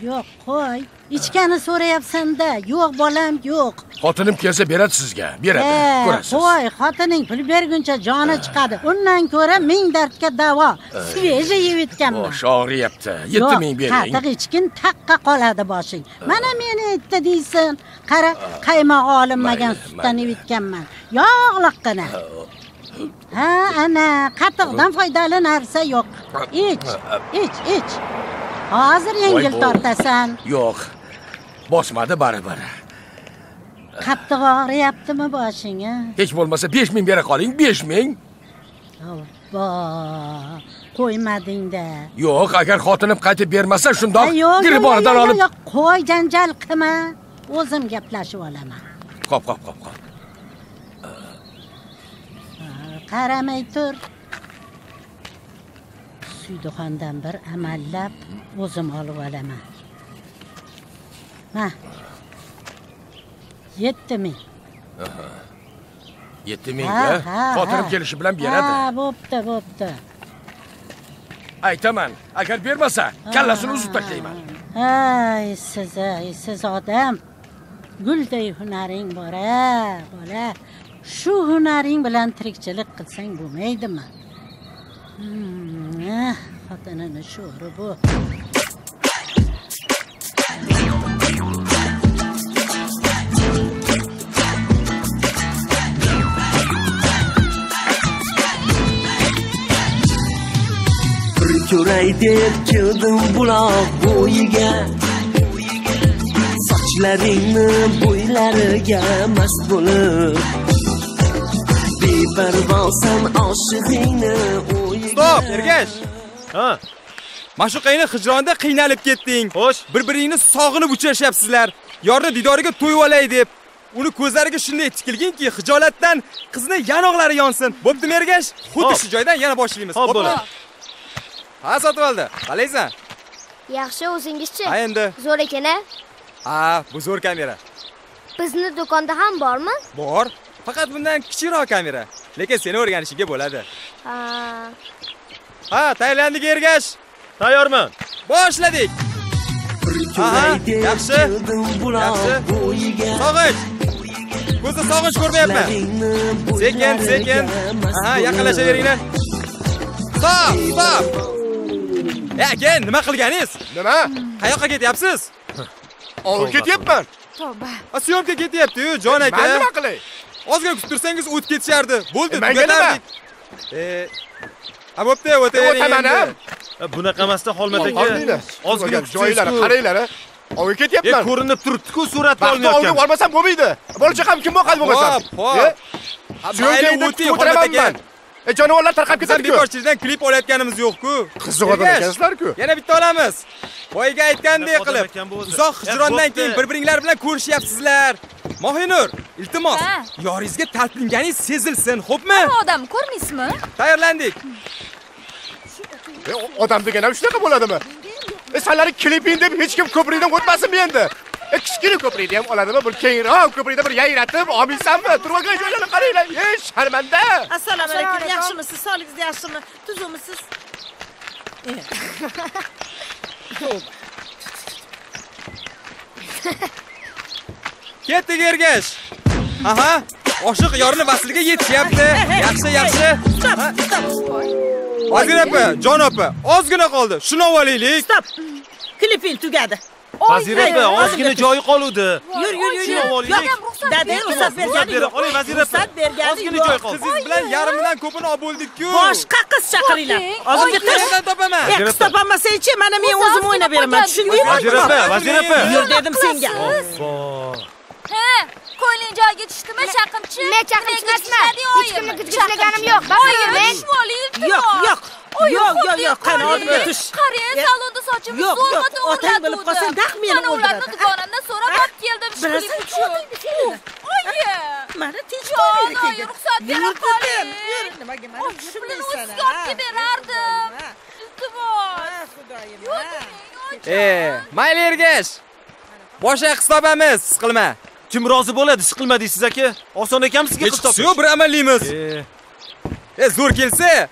yo'q, qo'y. Ichgani so'rayapsan-da. Yo'q, bolam, yo'q. Xotinim kelsa beradi sizga, beradi. E, Ko'rasiz. qo'y, xotining pul berguncha joni chiqadi. Undan ko'ra ming dardga davo. Sveje yeb yetganman. Bosh og'riyapti. 7000 bering. Qatiq ichgin taqqa qoladi boshing. Mana meni aytdi deysan. Qara, qaymoq olinmagan sutdan mayli. yeyotganman. Yog'liqqina. Ha, ana, qatiqdan foydali narsa yo'q. Ich, ich, ich. Hozir yengil tortasan. Yo'q. Bosmadi baribir. Qattiq og'riyaptimi boshing, a? Hech bo'lmasa 5000 bera qoling, 5000. Avvo, qo'ymading-da. Yo'q, agar xotinim qaytib bermasa, shundoq giribonidan olib qo'y janjal qilma. o'zim gaplashib olaman Qop, qop, qop, qop. Qaramay tur. Suyduxondan bir amallab o'zim olib olaman. Ma. Yetti ming yetti mingga ha. kelishi bilan beradi. Ha bo'pti bo'pti. Aytaman agar bermasa kallasini uzib tashlayman. Ay siz ay siz odam. Gulday hunaring bor a bola shu hunaring bilan tirikchilik qilsang bo'lmaydimi? Hmm, eh, xotinini sho'ri bu. Ko'ray deb keldim buloq bo'yiga. Sochlaringni bo'ylariga mast bo'lib. Stop, Ergash. Ha. Ma'shuqangni hijronda qiynalib ketding. Xo'sh, bir-biringni sog'inib uchrashyapsizlar. Yorni didoriga to'yib olay deb. Uni ko'zlariga shunday tikilginki, hijolatdan qizni yanoqlari yonsin. Bo'ptimi Ergash? Xuddi shu joydan yana boshlaymiz. Hop, Bo'pmi? bo'ladi. Ha, sotib oldi. Qalaysan? yaxshi o'zingizchi Ha, endi. zo'r ekan a Ha, bu zo'r kamera. bizni do'konda ham bormi Bor. Faqat bundan kichikroq kamera. Lekin seni o'rganishiga bo'ladi. ha Ha, tayyorlandik Ergash. Tayyorman. Boshladik. Aha, yaxshi. Yaxshi. Sog'inch. Ko'zda sog'inch ko'rmayapman. Sekin, sekin. Aha, yaqinlashaveringlar. Stop, stop. Ya, aka, nima qilganingiz? Nima? Qayoqqa ketyapsiz? Olib ketyapman. Tavba. Syomka ketyapti-yu, jon aka. Men nima qilay? Ozgina kutib tursangiz o'tib ketishardi. Bo'ldi, tugatardik. E, ha, bo'pti, o'tavering. O'taman, endi. Bunaqa emasda Xolmat aka. Ozgina joylari qaranglar. Olib ketyapman. E, ko'rinib turibdi-ku suratga olinayotgan. olib olmasam bo'lmaydi. Bola chaqam kim boqadi bo'lmasam? O'tib o'tiraman man. E jonivorlar tarqab ketadi-ku. bekorchilikdan klip olayotganimiz yo'q-ku. Qiziq odam ekansizlar-ku. Yana bitta olamiz. Boyga aytgandek qilib, uzoq hijrondan keyin bir-biringlar bilan ko'rishyapsizlar. Mohinur, iltimos, Ha. yoringizga talpinganingiz sezilsin, xo'pmi? odam ko'rmaysizmi Tayyorlandik. E, odam degan ham shunaqa bo'ladimi? E sanlari kliping deb hech kim ko'prikdan o'tmasinmi endi? E kichkina ko'prikni ham oladimi? Bir kengroq ko'prikda bir yayratib olmaysanmi? Turib olgan joylarni qaranglar. E sharmanda. assalomu alaykum yaxshimisiz sog'ligingiz yaxshimi tuzukmisiz Ketdik Ergash. Aha, oshiq yorini vasliga yetishyapti. Yaxshi, yaxshi. Ozgina opa, jon opa, ozgina qoldi. Shuni olaylik. stop kliping tugadi Vazir opa, ozgina joyi qoluvdi. yur yur yur dada ruxsat yo'q oling vazir opa. ruxsat bergani Ozgina joy qoldi. Qizingiz bilan yarmidan ko'pini olib bo'ldik-ku. boshqa qiz chaqiringlar hozirgi qiz Qayerdan topaman? qiz topolmasangchi mana men o'zim o'ynab beraman tushundingmi Vazir opa, vazir opa. yur dedim senga ha ko'ngling joyiga tushdimi chaqimchi? Men chaqimchilasma hech kimni gijgislaganim yo'q. Oyi, men yo'q yo'q. Yo'q yo'q yo'q. Qani oldimga tush qarang salonda sochimiz Yo'q, zo'rg'a yo'q, otang bilib qolsa, dah meni Mana ularni o'ldiradi. dugonamdan so'rab olib keldim Bilasan, oyi mana tinch jon qo'ymaydi oyi kelgan. ruxsat Yur qoling nimaga mana tushunmaysan olib kelib berardim. iltimos xudoyim E, mayli Ergash. Boshqa qiz topamiz, siz qilma. Kim rozi bo'ladi, siz qilma deysiz aka? Oson ekanmi sizga qiz topish? Yo'q, bir amallaymiz. E, zo'r kelsa,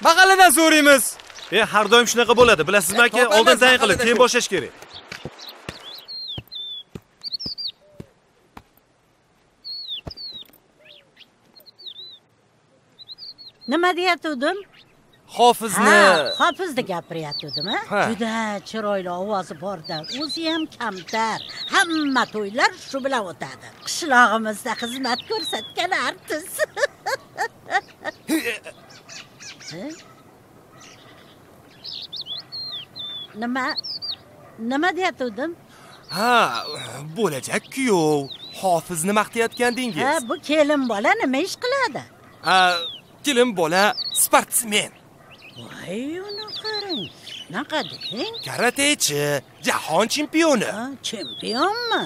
mahalladan so'raymiz. E, har doim shunaqa bo'ladi, bilasizmi aka? Oldin tayin qilib, mahallada keyin boshlash kerak. nima deyatuvdim Hofizni hofizni gapiryatuvdimi Ha. juda chiroyli ovozi borda o'zi ham kamtar hamma to'ylar shu bilan o'tadi qishlog'imizda xizmat ko'rsatgan artist nima nima deyatuvdim Ha, bo'lajak kuyov. Hofizni maqtayotgandingiz. ha bu kelin bola nima ish qiladi kelin bola sportsmen. Voy uni qarang shunaqa deng karatechi jahon chempioni chempionmi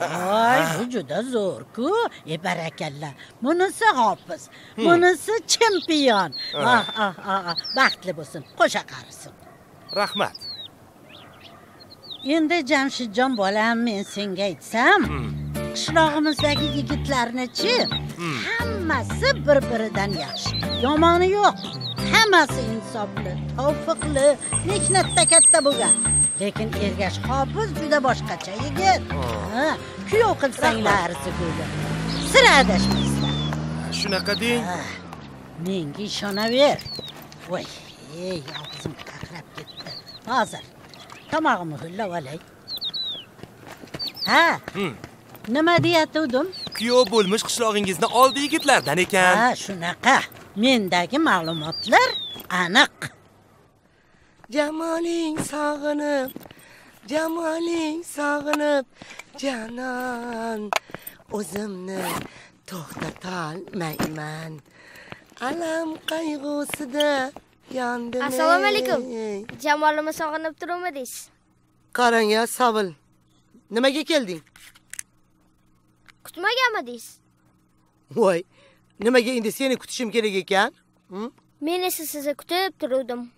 voy bu juda zo'r-ku e barakalla bunisi hofiz bunisi chempion ah ah ah, baxtli bo'lsin qo'sha qarisin rahmat endi jamshidjon bolam men senga aytsam qishlog'imizdagi yigitlarni-chi hammasi bir biridan yaxshi. Yomoni yo'q hammasi insofli tavfiqli mehnatda katta bo'lgan. Lekin ergash hofiz juda boshqacha yigit. Ha, kuyov qilsanglar arziguga sira adashmasdan. Shunaqa deng. Menga ishonaver. Voy ey og'zim qaqrab ketdi. Hozir tomog'imni ho'llab olay. Ha nima deyatuvdim? Kuyov bo'lmish qishlog'ingizni oldi yigitlardan ekan. Ha shunaqa mendagi ma'lumotlar aniq. Jamoling sog'inib jamoling sog'inib janon o'zimni to'xtatolmayman alam qayg'usida yondim assalomu alaykum. Jamolimni sog'inib turuvmidingiz qarang ya savil nimaga kelding? Kutmaganmidingiz voy nimaga endi seni kutishim kerak ekan. Hm? men esa sizni kutib turuvdim.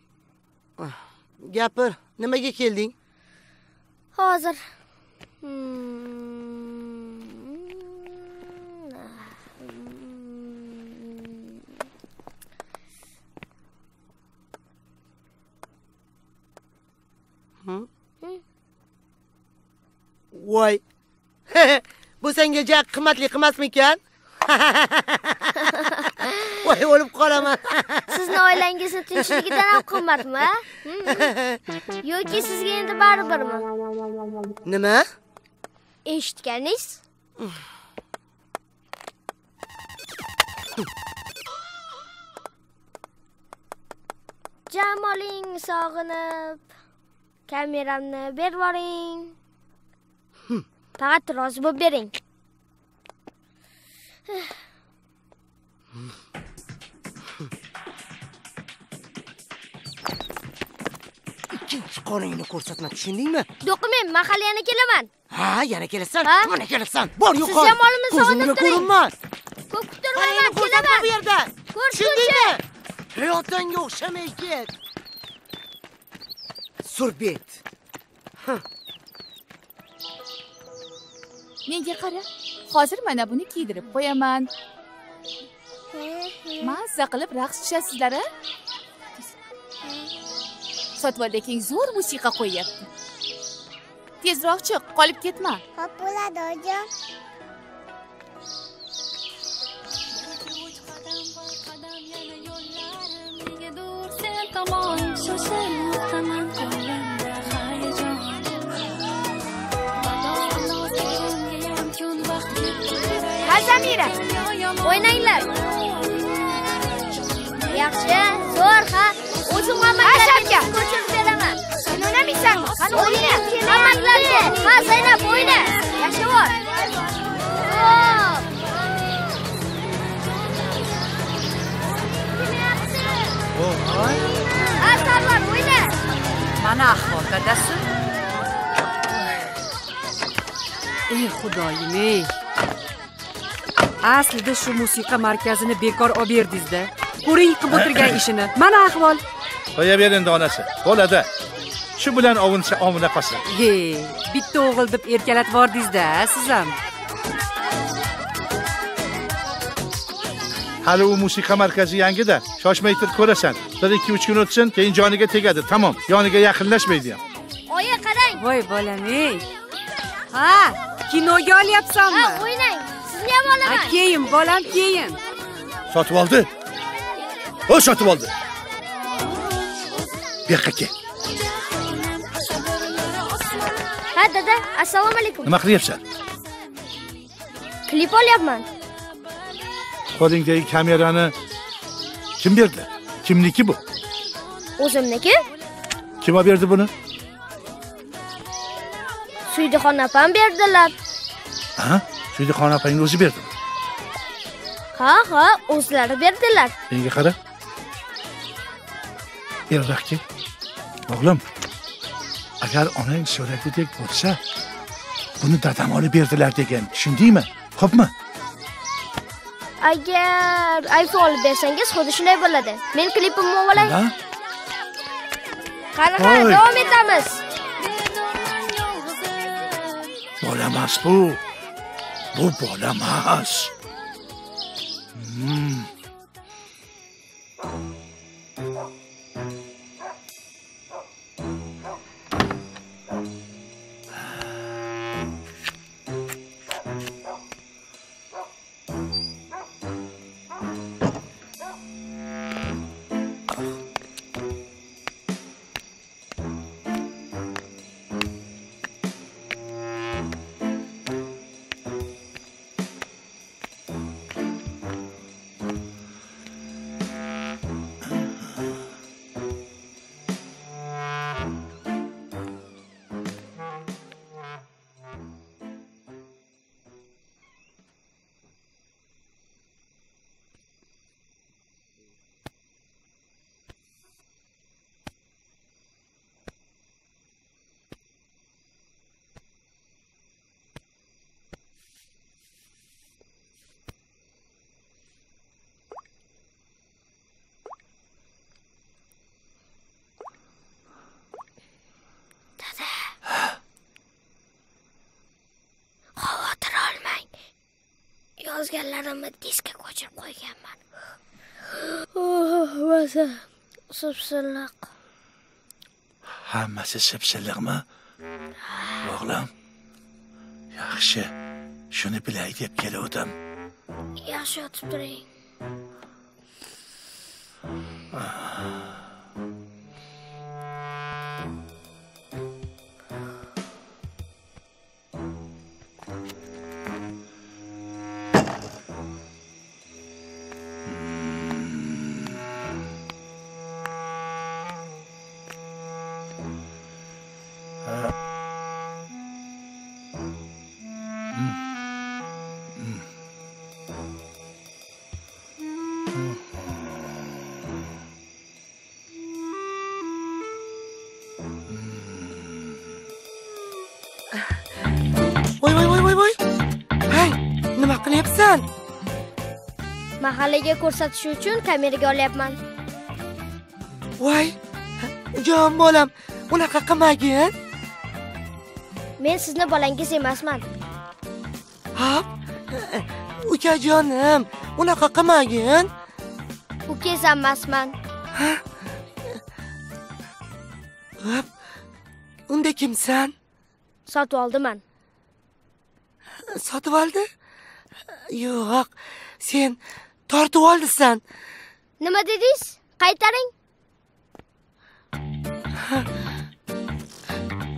Gapir. Nimaga kelding? Hozir. Hm? voy bu senga ja qimmatli emasmikan voy o'lib qolaman sizni oilangizni tinchligidan ham qimmatmi? Hmm. yoki sizga endi baribirmi? Nima? Eshitganingiz? Jamoling sog'inib. Kameramni berib yuboring faqat rozi bo'lib bering ikkinchi qoningni ko'rsatma tushundingmi? Do'qimen mahalla yana kelaman. Ha yana kelasan? Mana kelasan. Bor Siz yo'qol jamolimni sog'inib ko'zimni turing. ko'rinmas. Ko'p kuttirmayman ko'rsatma bu yerda. Tushundingmi? hayotanga o'xshamay ket. Surbet menga qara hozir mana buni kiydirib qo'yaman. Mazza qilib raqs tushasizlar a sotvoldi akang zo'r musiqa qo'yyapti. Tezroq chiq qolib ketma. Xo'p bo'ladi oyijon ha zamira o'ynanglar yaxshi. Zo'r ha. O'zim amaklarga ko'chirib beraman sen o'ynamaysanmi qani o'yna amaklarga ha zaynab o'yna. Ho'p. ha sarvar o'yna. Mana ahvol dadasi. Ey xudoyim ey aslida shu musiqa markazini bekor olib berdingizda. Ko'ring qilib o'tirgan ishini. Mana ahvol. Qo'yaver endi onasi bo'ladi. Shu bilan ovunsa omila qolsin ye bitta o'g'il deb erkalatib yubordingizda siz ham hali u musiqa markazi yangida. Shoshmay turib ko'rasan. Bir ikki uch kun o'tsin keyin joniga tegadi. Tamom yoniga yaqinlashmaydi ham. Oyi qarang. Voy bolam ey ha kinoga olyapsanmi? Ha o'ynang sizni ham ha olaman keyin bolam keyin. Sotib oldi. O sotib oldi. Bu yoqqa kel ha dada assalomu alaykum. Nima qilyapsan? Klip olyapman. Qo'lingdagi kamerani. Kim berdi? Kimniki bu? O'zimniki? Kim olib berdi buni? Suydixon opam berdilar. Ha suydixon opangni o'zi berdi. Ha ha o'zlari berdilar. Menga qara. Eriroq kel. O'g'lim agar onang so'radidek bo'lsa buni dadam olib berdilar degan tushundingmi? Xo'pmi? Agar iPhone olib bersangiz, xuddi shunday bo'ladi. Men klipimni olay. Qani, qani, davom etamiz. bola emas bu bu bola emas Hmm. Yozganlarimni diskka ko'chirib qo'yganman. Oh, Masa, sipsilliq. hammasi sipsilliqmi o'g'lim yaxshi shuni bilay deb keluvdim Yaxshi yotib turing. Mahallaga ko'rsatish uchun kameraga olyapman. voy jon bolam unaqa qilmagin Men sizni bolangiz emasman. ha ukajonim unaqa qilmagin Ukangiz emasman. Hop, unda kimsan Sotib oldiman. sotib oldi yo'q sen tortib oldisan Nima dedingiz? Qaytaring.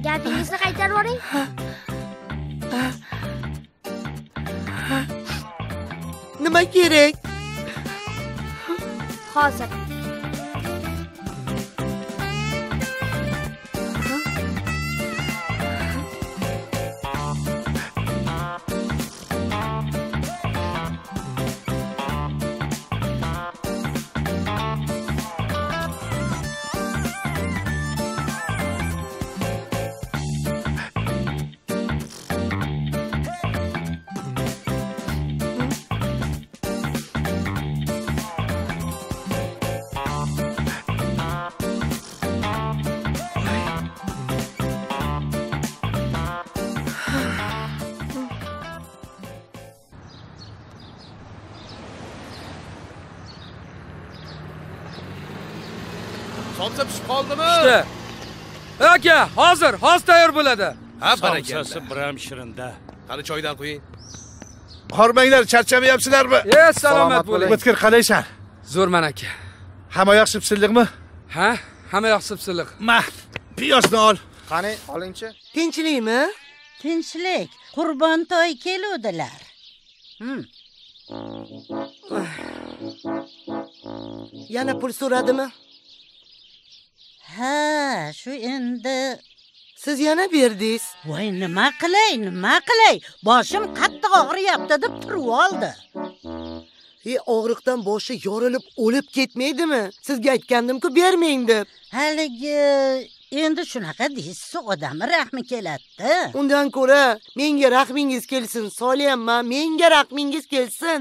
Gapingizni qaytarib yuboring. nima kerak Hozir. Somsa pishib qoldimi? Ishda. Aka, hozir, hozir tayyor bo'ladi. Ha, Somsasi biram shirinda. Qani choydan quying. hormanglar charchamayapsizlarmi E, salomat bo'ling. o'tkir qalaysan Zo'rman aka. hammayoq sipsilliqmi Ha? Hamma yoq sipsilliq. ma piyozni ol qani olingchi tinchlikmi tinchlik qurbon to'y keluvdilar Hmm. yana pul so'radimi ha shu endi. Siz yana berdingiz. Voy nima qilay nima qilay? Boshim qattiq og'riyapti deb turib oldi. E og'riqdan boshi yorilib o'lib ketmaydimi? Sizga aytgandimku bermang deb. Haligi endi shunaqa deysiz odamni rahmi keladi undan ko'ra menga rahmingiz kelsin soliyamman menga rahmingiz kelsin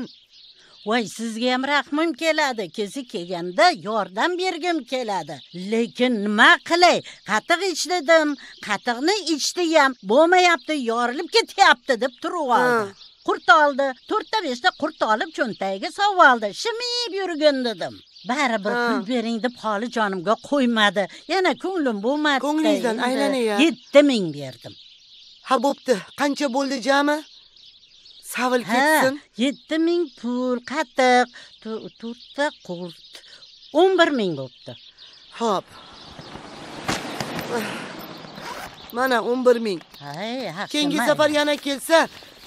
voy sizga ham rahmim keladi. Kezi kelganda yordam bergim keladi. Lekin nima qilay? Qatiq ichdim qatiqni ichdiyam bo'lmayapti yorilib ketyapti deb turib oldi qurt oldi to'rtta beshta qurt olib cho'ntagiga solib oldi. Shimib yurgin dedim. Baribir pul bering deb holi jonimga qo'ymadi. Yana ko'nglim bo'lmadi. Ko'nglingizdan aylanay yetti ming berdim. Ha bo'pti. Qancha bo'ldi jami savil ketsin. yetti ming pul qatiq to- to'rtta qurt o'n bir ming bo'libdi ho'p mana o'n bir ming. Keyingi safar yana kelsa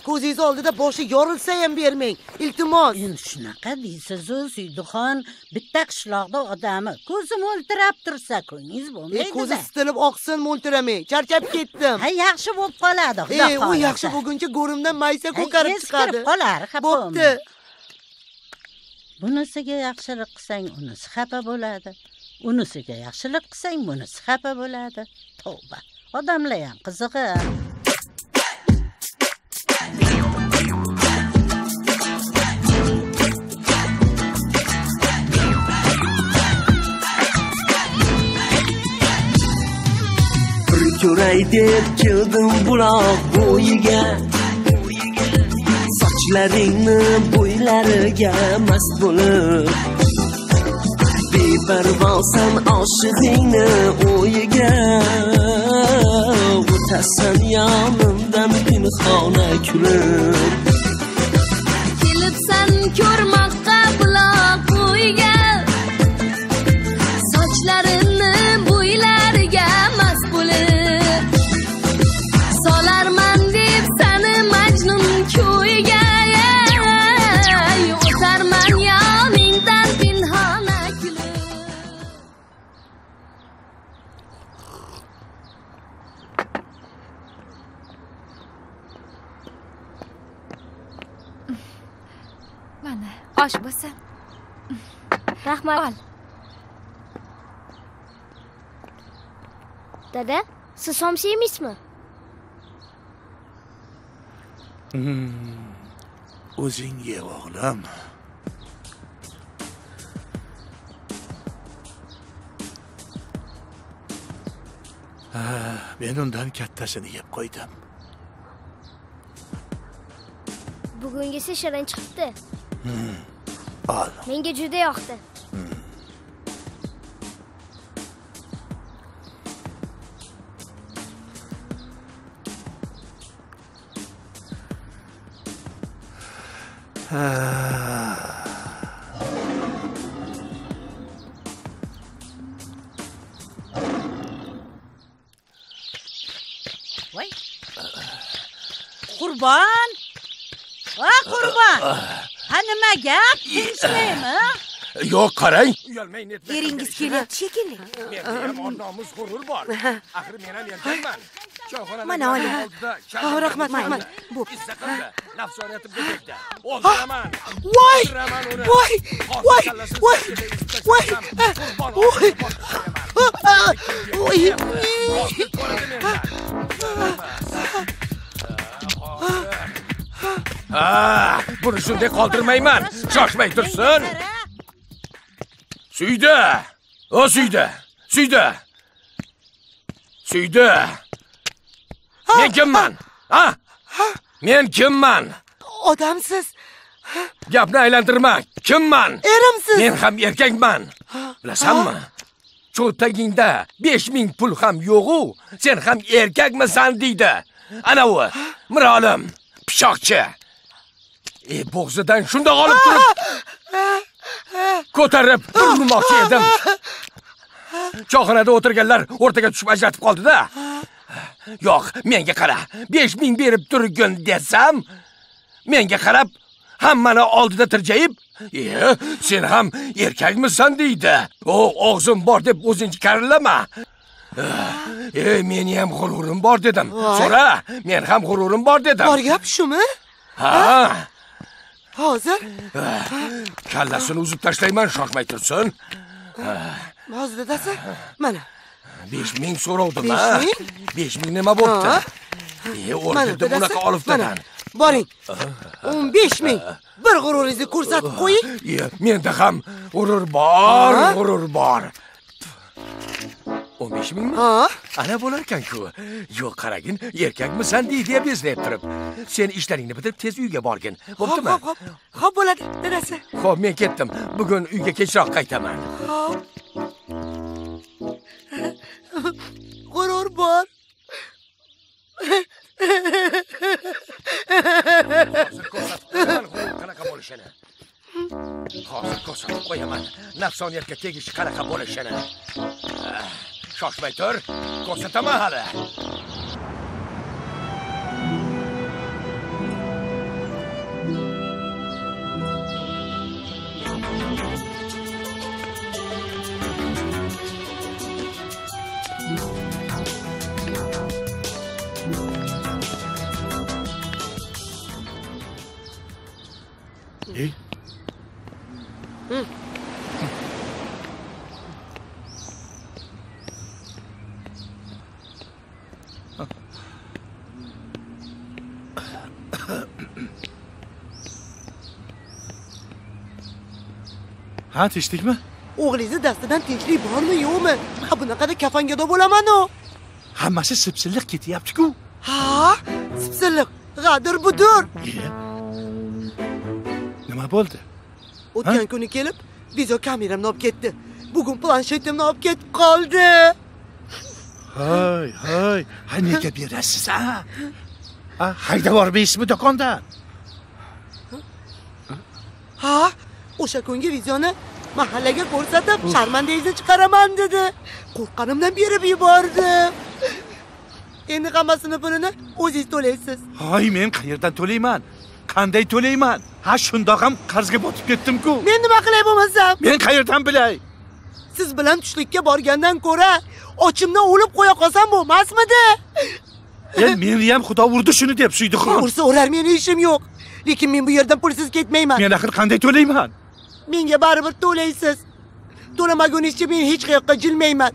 ko'zingiz oldida boshi yorilsa ham bermang. Iltimos. Endi shunaqa deysizu suyduxon bitta qishloqda odami ko'zi mo'ltirab tursa ko'nglingiz e bo'lmaydi ko'zi sitilib oqsin mo'ltiramang charchab ketdim. Ha yaxshi bo'lib qoladi xudo e u xohlasa. yaxshi bo'lguncha go'rimdan maysa ko'karib chiqadi. qolar bo'pti. bunisiga yaxshilik qilsang unisi xafa bo'ladi. Unisiga yaxshilik qilsang bunisi xafa bo'ladi. Tavba. Odamlar ham qizig'i ko'ray deb keldim buloq bo'yiga. Sochlaringni bo'ylariga mast bo'lib. Beparvosan oshig'ingni o'yiga. O'tasan yonimdan pinhona kulib. Kelibsan ko'rma rahmat ol dada siz somsa yemaysizmi o'zing ye o'g'lim. Men undan kattasini yeb qo'ydim. Bugungisi shirin chiqibdi. Hmm. ol. Menga juda yoqdi voy qurbon va qurbon ha nima gap tinchlikmi yo'q qarang eringiz kelyapti shekilli menda ham or nomus g'urur bor axir men ham erkakman choyxonada Mana oling. Rahmat, rahmat. izza qildi nafsoniyatimga tegdi o'ldiraman voy voy voy voy voy voy voy ha. Buni shunday qoldirmayman shoshmay tursin suydi o suydi suydi suydi men kimman? Ha? Men kimman? Odamsiz. Gapni aylantirma. Kimman? Erimsiz. Men ham erkakman. Bilasanmi? Cho'ntagingda besh ming pul ham yo'g'u. Sen ham erkakmisan deydi. Anavi mirolim pichoqchi. E bo'g'zidan shundoq olib turib ko'tarib urmoqchi edim. Choyxonada o'tirganlar o'rtaga tushib ajratib qoldida. Yo'q menga qara besh ming berib turgin desam menga qarab hammani oldida tirjayib e sen ham erkakmisan deydi. O og'zim bor deb o'zingni karillama. E meni ham g'ururim bor dedim. So'ra men ham g'ururim bor dedim. Bor gap shumi ha hozir? Kallasini uzib tashlayman shoshmay tursin. Hozir dadasi? Mana. Besh ming so'rovdim a besh ming? Nima bo'pti? E dadasi, unaqa oliftadan boring. O'n besh ming. Bir g'ururingizni ko'rsatib qo'ying. Menda ham g'urur bor g'urur bor o'n besh mingmi ha? Ana bo'lar ekan-ku yo'q qaragin erkakmisan deydi deb bezlab turib sen ishlaringni bitirib tez uyga borgin bo'ptimi hop hop hop. Bo'ladi dadasi ho'p men ketdim bugun uyga kechroq qaytaman Hop. g'urur bor qanaqa bo'lishini hozir ko'rsatib qo'yaman nafsoniyatga tegishi qanaqa bo'lishini Ah, shoshmay tur ko'rsataman ha tinchlikmi? O'g'lingizni dastidan tinchlik bormi yo'qmi? Ha bunaqada kafangado bo'lamanu. Hammasi sipsilliq ketyapti-ku. Ha sipsilliq g'adir budur. Nima bo'ldi? O'tgan kuni kelib video kameramni olib ketdi. Bugun planshetimni olib ketib qoldi. Hoy hoy ha nega berasiz a ha haydab yubormaysizmi do'kondan ha o'sha kungi videoni mahallaga ko'rsatib sharmandangizni chiqaraman dedi. Qo'rqqanimdan berib yubordim endi hammasini pulini o'zingiz to'laysiz. Hoy men qayerdan to'layman? Qanday to'layman? Ha shundoq ham qarzga botib ketdim-ku. Men nima qilay bo'lmasam? Men qayerdan bilay? Siz bilan tushlikka borgandan ko'ra ochimdan o'lib qo'ya qolsam bo'lmasmidi? E meni ham xudo urdi shuni deb suydiqon ursa urar meni ishim yo'q. Lekin men bu yerdan pulsiz ketmayman. Men axir qanday to'layman menga baribir to'laysiz to'lamagunizcha men hech qayoqqa jilmayman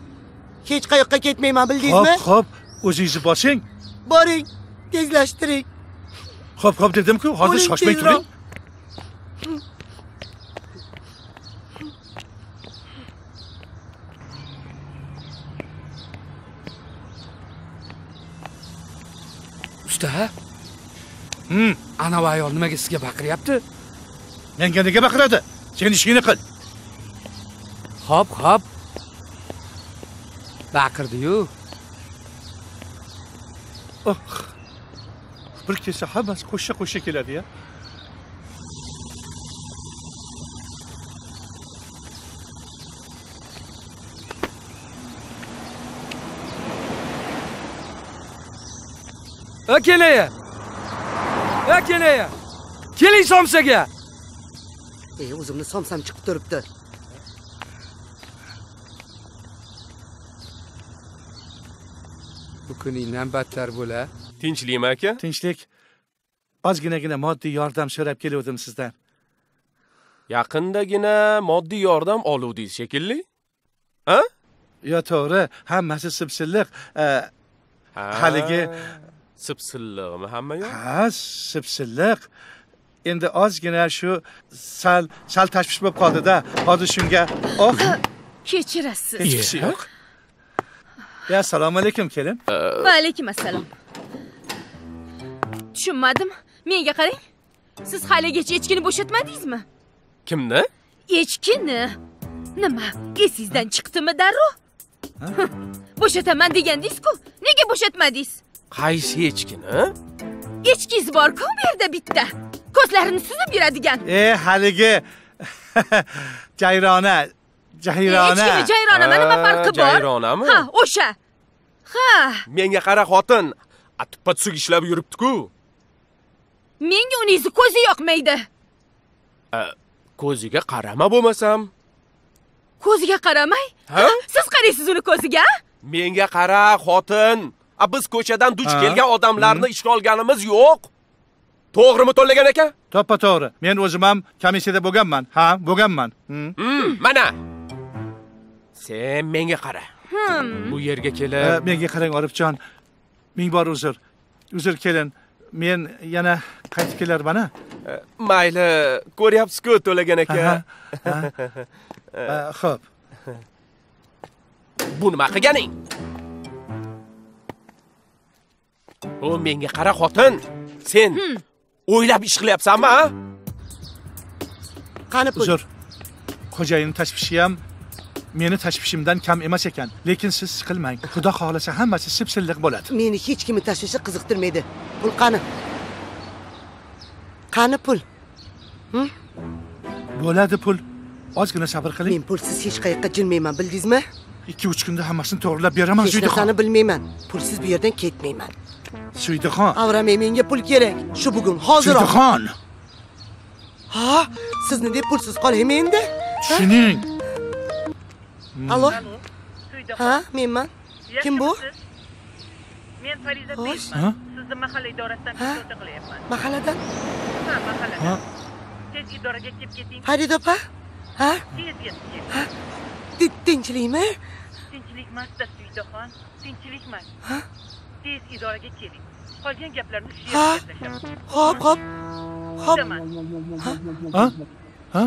hech qayoqqa ketmayman bildingizmi hop hop o'zingizni bosing. Boring tezlashtiring. Hop hop dedim-ku hozir shoshmay turing. Usta Hmm. anavi ayol nimaga sizga baqiryapti menga nega baqiradi sen ishingni qil hop hop. Baqirdi-yu oh. bir kelsa hammasi qo'shsha qo'shsha keladi-ya akelaya akelaya keling somsaga e o'zimni somsam chiqib turibdi bu kuningdan battar bo'la tinchlikmi aka? Tinchlik. Ozginagina moddiy yordam so'rab keluvdim sizdan. Yaqindagina moddiy yordam oluvdingiz shekilli? Ha? Yo to'g'ri. Hammasi sipsilliq. Ha, haligi sipsilliqmi hamma yoq ha sipsilliq endi ozgina shu sal sal tashvish bo'lib qoldida hozir shunga oh kechirasiz. Hech kishi yo'q. Ya assalomu alaykum kelin va alaykum assalom tushunmadim menga qarang. Siz haligacha echkini bo'shatmadingizmi? Kimni? Echkini. Nima esingizdan chiqdimi darrov? Bo'shataman degandingiz-ku nega bo'shatmadingiz? Qaysi echkini? Echkingiz bor-ku bu yerda bitta ko'zlarini suzib yuradigan. E haligi. Jayrona. Jayrona. Echkimi jayronami nima Ha, farqi bor? jayronami? ha o'sha. Ha. Menga qara xotin. Atuppa tusuk ishlab yuribdi-ku. Menga uningizni ko'zi yoqmaydi A, ko'ziga qarama bo'lmasam? Ko'ziga qaramay? Ha? Siz qaraysiz uni ko'ziga? Menga qara xotin. A biz ko'chadan duch kelgan odamlarni ishga olganimiz yo'q to'g'rimi to'llagan aka? To'ppa to'g'ri. Men o'zim ham komissiyada bo'lganman. Ha bo'lganman. Hmm. Hmm, mana. Sen menga qara. Bu yerga Eh, kelib menga qarang orifjon. Ming bor uzr. Uzr kelin. Men yana qaytib kelarman a mayli ko'ryapsiz-ku to'lagan aka. Aha, Eh, xo'p. Bu nima qilganing? O menga qara xotin. Sen o'ylab ish qilyapsanmi a qani pul? Uzr xo'jayinni tashvishi ham meni tashvishimdan kam emas ekan. Lekin siz siqilmang. Xudo xohlasa hammasi sip silliq bo'ladi. Meni hech kimni tashvishi qiziqtirmaydi. Pul qani? Qani pul? Bo'ladi pul. Ozgina sabr qiling. Men pulsiz hech qayoqqa jilmayman bildingizmi? Ikki uch kunda hammasini to'g'irlab beraman hech narsani bilmayman. Pulsiz bu yerdan ketmayman suydaxon avramay menga pul kerak shu bugun hoziroq suydaxon ha sizni deb pulsiz qolaymi endi tushuning allo ha menman kim bu Men Farida. Ha? Sizni mahalla idorasidan Ha? bezovta qilyapman. mahalladan Ha, mahalladan. Ha? Tez idoraga kelib keting. farida opa ha Tez yetib keling. Ti- tinchlikmi Tinchlik emasda Suydaxon, tinchlik emas. Ha? Tez idoraga keling. Qolgan gaplarni shu yerda gaplashamiz. hop hop hop ha? Ha?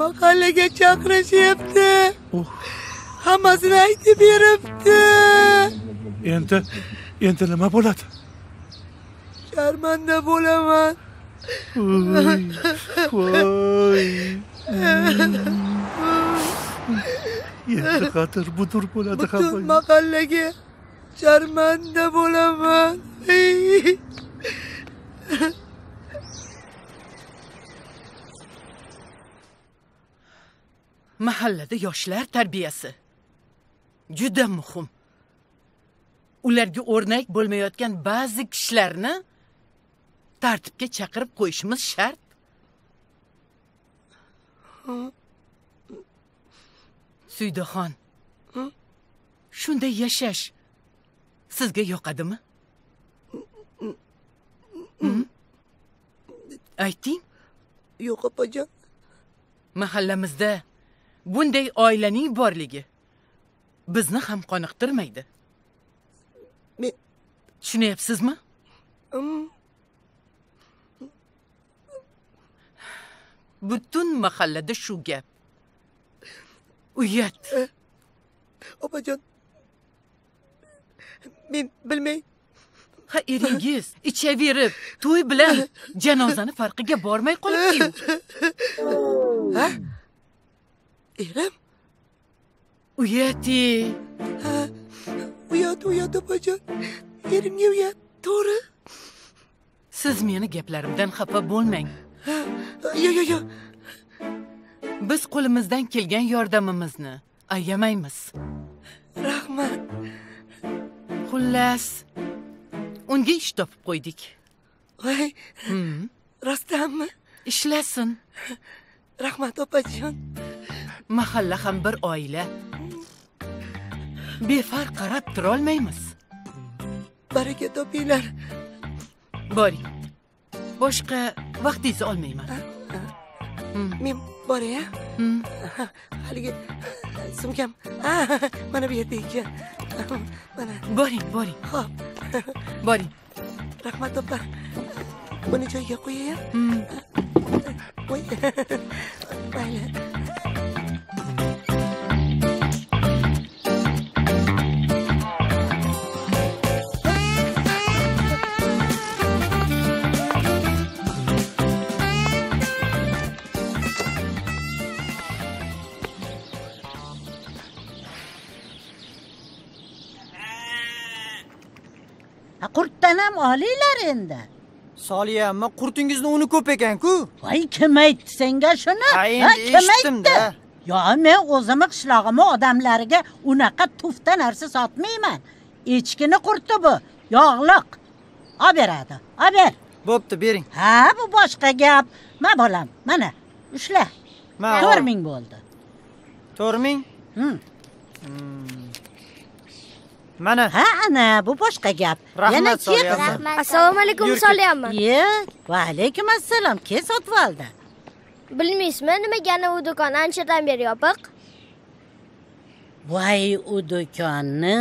Mahallaga chaqirishyapti hammasini aytib beribdi endi endi nima bo'ladi sharmanda bo'laman voy endi qadr budur bo'ladi butun hamma mahallaga sharmanda bo'laman mahallada yoshlar tarbiyasi. Juda muhim. Ularga o'rnak bo'lmayotgan ba'zi kishilarni tartibga chaqirib qo'yishimiz shart. Suydaxon shunday yashash sizga yoqadimi? Ayting. Yo'q opajon. Mahallamizda bunday oilaning borligi bizni ham qoniqtirmaydi. Men tushunyapsizmi? Butun mahallada shu gap. Uyat. Opajon men bilmay. Ha eringiz ichaverib to'y bilan janozani farqiga bormay qolibdiyu ha? Erim? Uyati. Uyat uyat opajon. Erimga uyat to'g'ri? Siz meni gaplarimdan xafa bo'lmang. Yo'q yo'q yo'q biz qo'limizdan kelgan yordamimizni ayamaymiz. Rahmat xullas. Unga ish topib qo'ydik. Voy. Hmm, rostdanmi? Ishlasin. Rahmat opajon mahalla ham bir oila. Befarq qarab turolmaymiz. Baraka topinglar. Boring boshqa vaqtingizni olmayman. Hmm. men boray a Hmm. haligi sumkam. Ha mana bu yerda ekan boring boring ho'p boring rahmat opa buni joyiga qo'yay Hmm. voy mayli qurtdan ham olinglar endi. Soliya amma qurtingizni uni ko'p ekan-ku voy kim aytdi senga shuni? Ha, kim aytdi? yo men o'zimni qishlog'imni odamlariga unaqa tufta narsa sotmayman. Echkini qurti bu. Yog'liq. Olib beradi olib ber. Bo'pti bering. Ha bu boshqa gap. Ma bolam mana ushla. To'rt ming bo'ldi. to'rt ming Hmm. Mana. Ha ana bu boshqa gap. Rahmat, yana ket assalomu alaykum soliyamman ye va alaykum assalom ke sotib oldi bilmaysizmi nimagani u do'kon? Anchadan beri yopiq. Voy u do'konni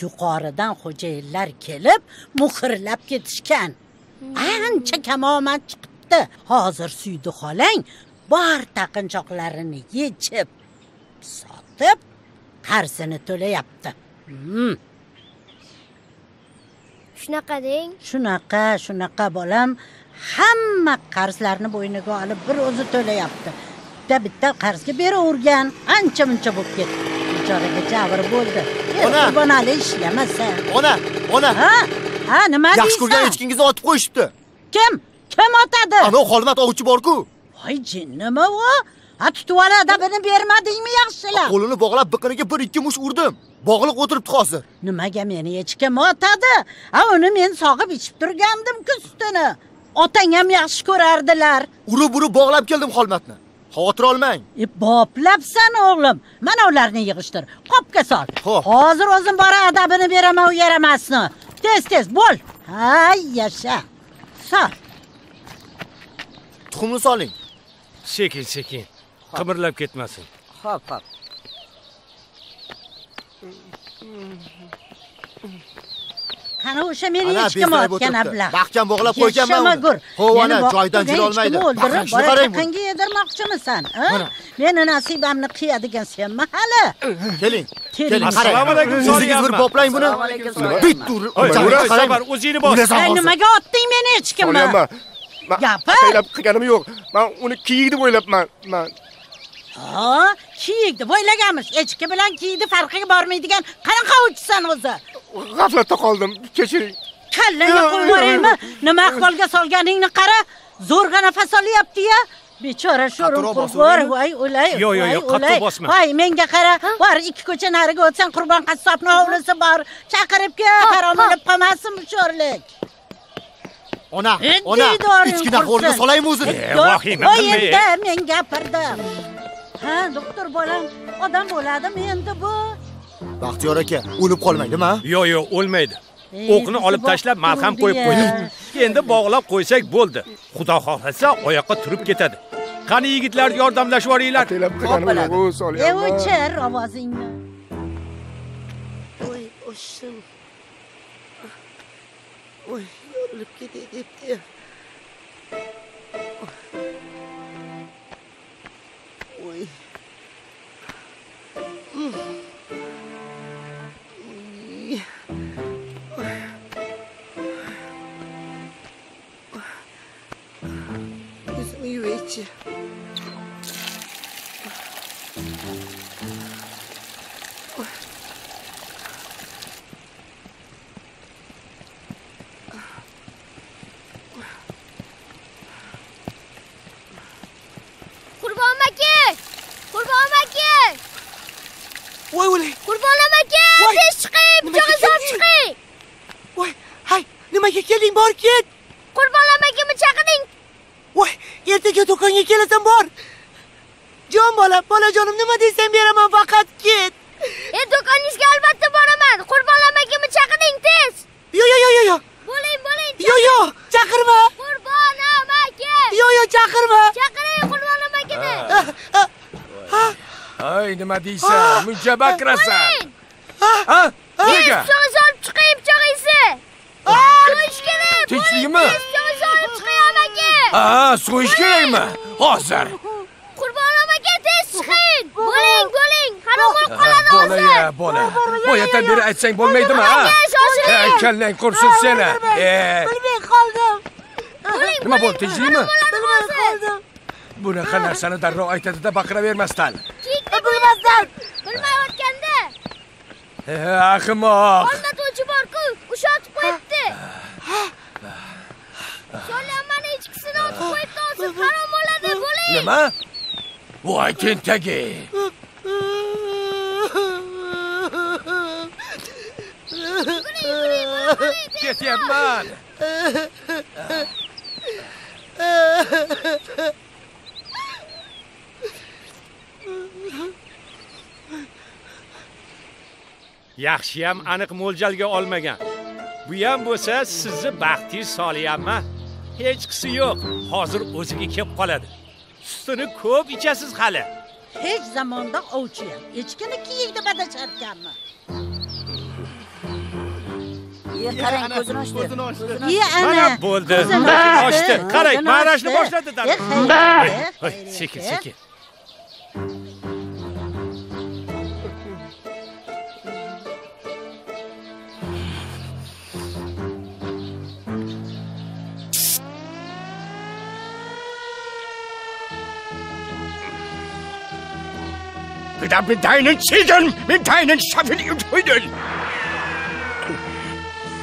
yuqoridan xo'jayinlar kelib muhrlab ketishgan. Ancha kamomad chiqibdi. Hozir suydi xolang bor taqinchoqlarini yechib sotib qarzini to'layapti. Hmm, shunaqa deng. Shunaqa shunaqa bolam. Hamma qarzlarni bo'yniga olib bir o'zi to'layapti. Bitta bitta qarzga beravergan. Ancha muncha bo'lib ketdi. Bechoraga jabr bo'ldi. Ona! qurbonali ishlamasa. Ona ona! Ha ha nima yaxshi ko'rgan deysan echkingizni otib qo'yishibdi. Kim? Kim otadi? Anavi xolmat ovchi borku. Voy jinnimi u ha tutib ol adabini bermadingmi yaxshilab? Qo'lini bog'lab biqiniga bir ikki mush urdim. Bog'liq o'tiribdi hozir. Nimaga meni echkim otadi ha uni men sog'ib ichib turgandim-ku sutini. Otang ham yaxshi ko'rardilar. Urib urib bog'lab keldim xolmatni xavotir olmang. E boplabsan o'g'lim. Mana ularni yig'ishtir. Qopga sol. Hozir o'zim borib adabini beraman u yaramasni. Tez tez bo'l. Hay yasha. Sol tuxumni soling. Sekin sekin qimirlab ketmasin Xo'p, xo'p. qani o'sha meni echkim otgan ablah Mahkam bog'lab qo'yganman uni. Ho'p, ana, joyidan jila olmaydi. o'ldirib bola chaqangga yedirmoqchimisan meni nasibamni qiyadigan senmi hali keling keling Assalomu alaykum, o'zingiz bir boplang buni bitta urib qarang. O'zingni bos. Nimaga otding meni echkimni. Man Gapir. qilganim yo'q. Men uni kiyik deb o'ylabman. Men ha kiyik deb o'ylaganmish echki bilan kiyikni farqiga bormaydigan qanaqa ovchisan o'zi? G'aflatda qoldim. Kechiring. kallaga qo'yib yuboraymi nima ahvolga solganingni qara. Zo'rg'a nafas olyapti-ya bechora sho'rim Qattiqroq bos, qurg'ur o'raymi? voy o'lay Yo'q, yo'q, yo'q, qattiq bosma. voy menga qara. Bor ikki ko'cha nariga o'tsang qurbon qassobni hovlisi bor. Chaqirib kel harom o'lib qolmasin bu sho'rlik. Ona ona Diydoring ichki nahvorga qursin. solaymi o'zini? Voy endi men gapirdim ha doktor bolam odam bo'ladimi endi bu? Baxtiyor aka o'lib qolmaydimi yo'q yo'q o'lmaydi. Ey, o'qni olib tashlab malham qo'yib ya. qo'ydik endi bog'lab qo'ysak bo'ldi. Xudo xohlasa oyoqqa turib ketadi. Qani yigitlar yordamlashib yuboringlar. E o'chir ovozingni voy oshim voy yorilib ketay debdi yuzimni yuvaychi Qurbon aka! Qurbon aka! voy o'lay Qurbonam aka! Tez chiqing, pichog'ingizni olib chiqing! voy hay nimaga kelding bor ket Qurbonam akani chaqiring! voy ertaga do'konga kelasan bor jon bola bolajonim nima desang beraman faqat ket E, do'koningizga albatta boraman. Qurbonam akani chaqiring tez! yo yo yo yo yo Bo'ling, bo'ling. yo yo chaqirma Qurbonam aka! yo yo chaqirma Chaqiring Qurbonam akani! Ay, nima deysan? Muncha baqirasan. Ha? Nega? pichog'ingizni olib chiqing, pichog'ingizni! Tinchlikmi? Tez pichog'ingizni olib chiqing, aka! Ha, so'yish kerakmi? Hozir. Qurbonam aka tez chiqing! Bo'ling, bo'ling! Bo'lib qoladi Bola hozir! ya, bola. Boyadan beri aytsang bo'lmaydimi, ha? Shoshiling! Kallang qursin seni. E, bilmay qoldim nima bo'ldi, tinchlikmi? bilmay qoldim Bunaqa narsani darrov aytadi-da baqiravermasdan. Bilmasdan! Bilmayotganda! E, ahmoq. Olmatuvchi bor-ku, o'sha otib qo'yibdi. Solyamani echkisini otib qo'yibdi, harom bo'ladi, bo'ling! Nima? Voy tentagi. Ketyapman. yaxshiyam aniq mo'ljalga olmagan bu ham bo'lsa sizni baxtingiz solyapmi hech qisi yo'q hozir o'ziga kelib qoladi sutini ko'p ichasiz hali hech zamonda ovchiyam echkini kiyikda badasharkanmi Ye, qarang, ko'zini ochdi. Ye, ana. Bo'ldi. Ko'zini Ochdi. Qarang, ko'zini marashni boshladi sekin, sekin. Wieder mit deinen Ziegen, mit deinen Schafen und Hühnern.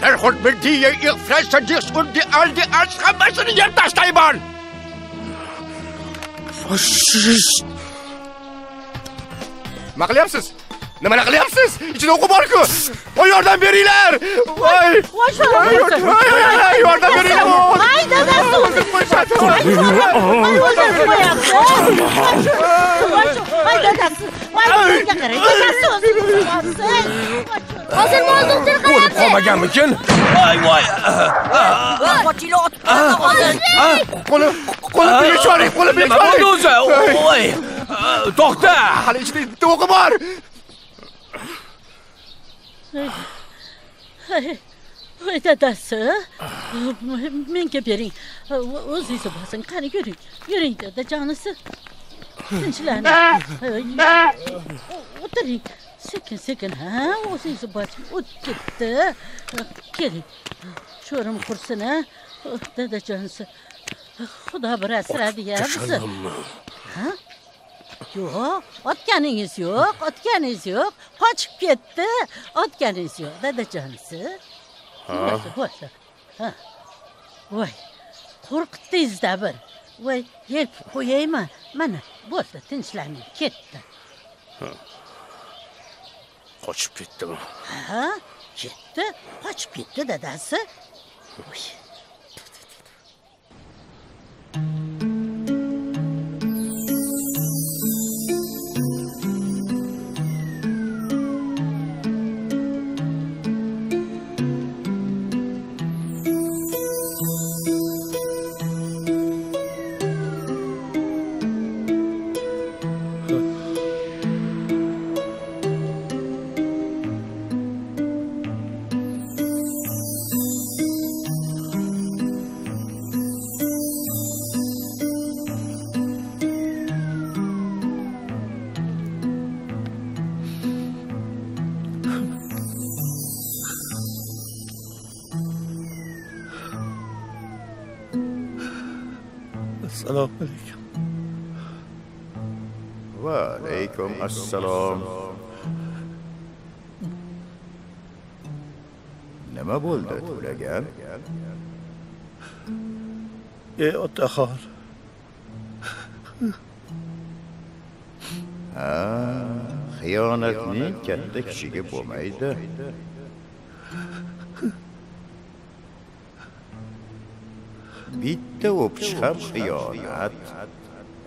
Der Hund mit dir, ihr fressen dich und die all die Arschrabassen in der Steinbahn. Faşist. Nima qilyapsiz? Nima qilyapsiz? Ichida o'qib bor-ku. Voy yordam beringlar. Voy. Voy voy yordam beringlar. Hay dadasi o'zi qo'yishadi. Hay o'zi qo'yapti. Hay dadasi. Voy bunga qarang. Dadasi o'zi qo'yapti. Hozir mol doktor O'lib qolmaganmikin? Voy voy. Qochinglar otib hozir. Qo'li qo'li bilan choring, qo'li bilan Nima bo'ldi o'zi? Voy. To'xta. Hali ichida bitta o'qi bor. Voy dadasi. Menga bering. O'zingiz bosin. Qani yuring. Yuring dadajonisi. Tinchlaning. O'tiring. Sekin sekin ha o'zingiz bosin. O'tib ketdi. Keling. Sho'rim qursin ha. Dadajonisi. Xudo bir asradi-ya bizni. Ha? Yo'q, otganingiz yo'q, otganingiz yo'q. Qochib ketdi. Otganingiz yo'q. Bo'ldi, bo'ldi. Ha. Voy, qo'rqitdingiz-da bir. Voy, yelp qo'yaymi? Mana, bo'ldi, tinchlaning, ketdi. Qochib ketdimi? Ha? Ketdi, qochib ketdi dadasi. افتخار Ha, xiyonatning katta kishiga bo'lmaydi. Bitta o'pish ham xiyonat.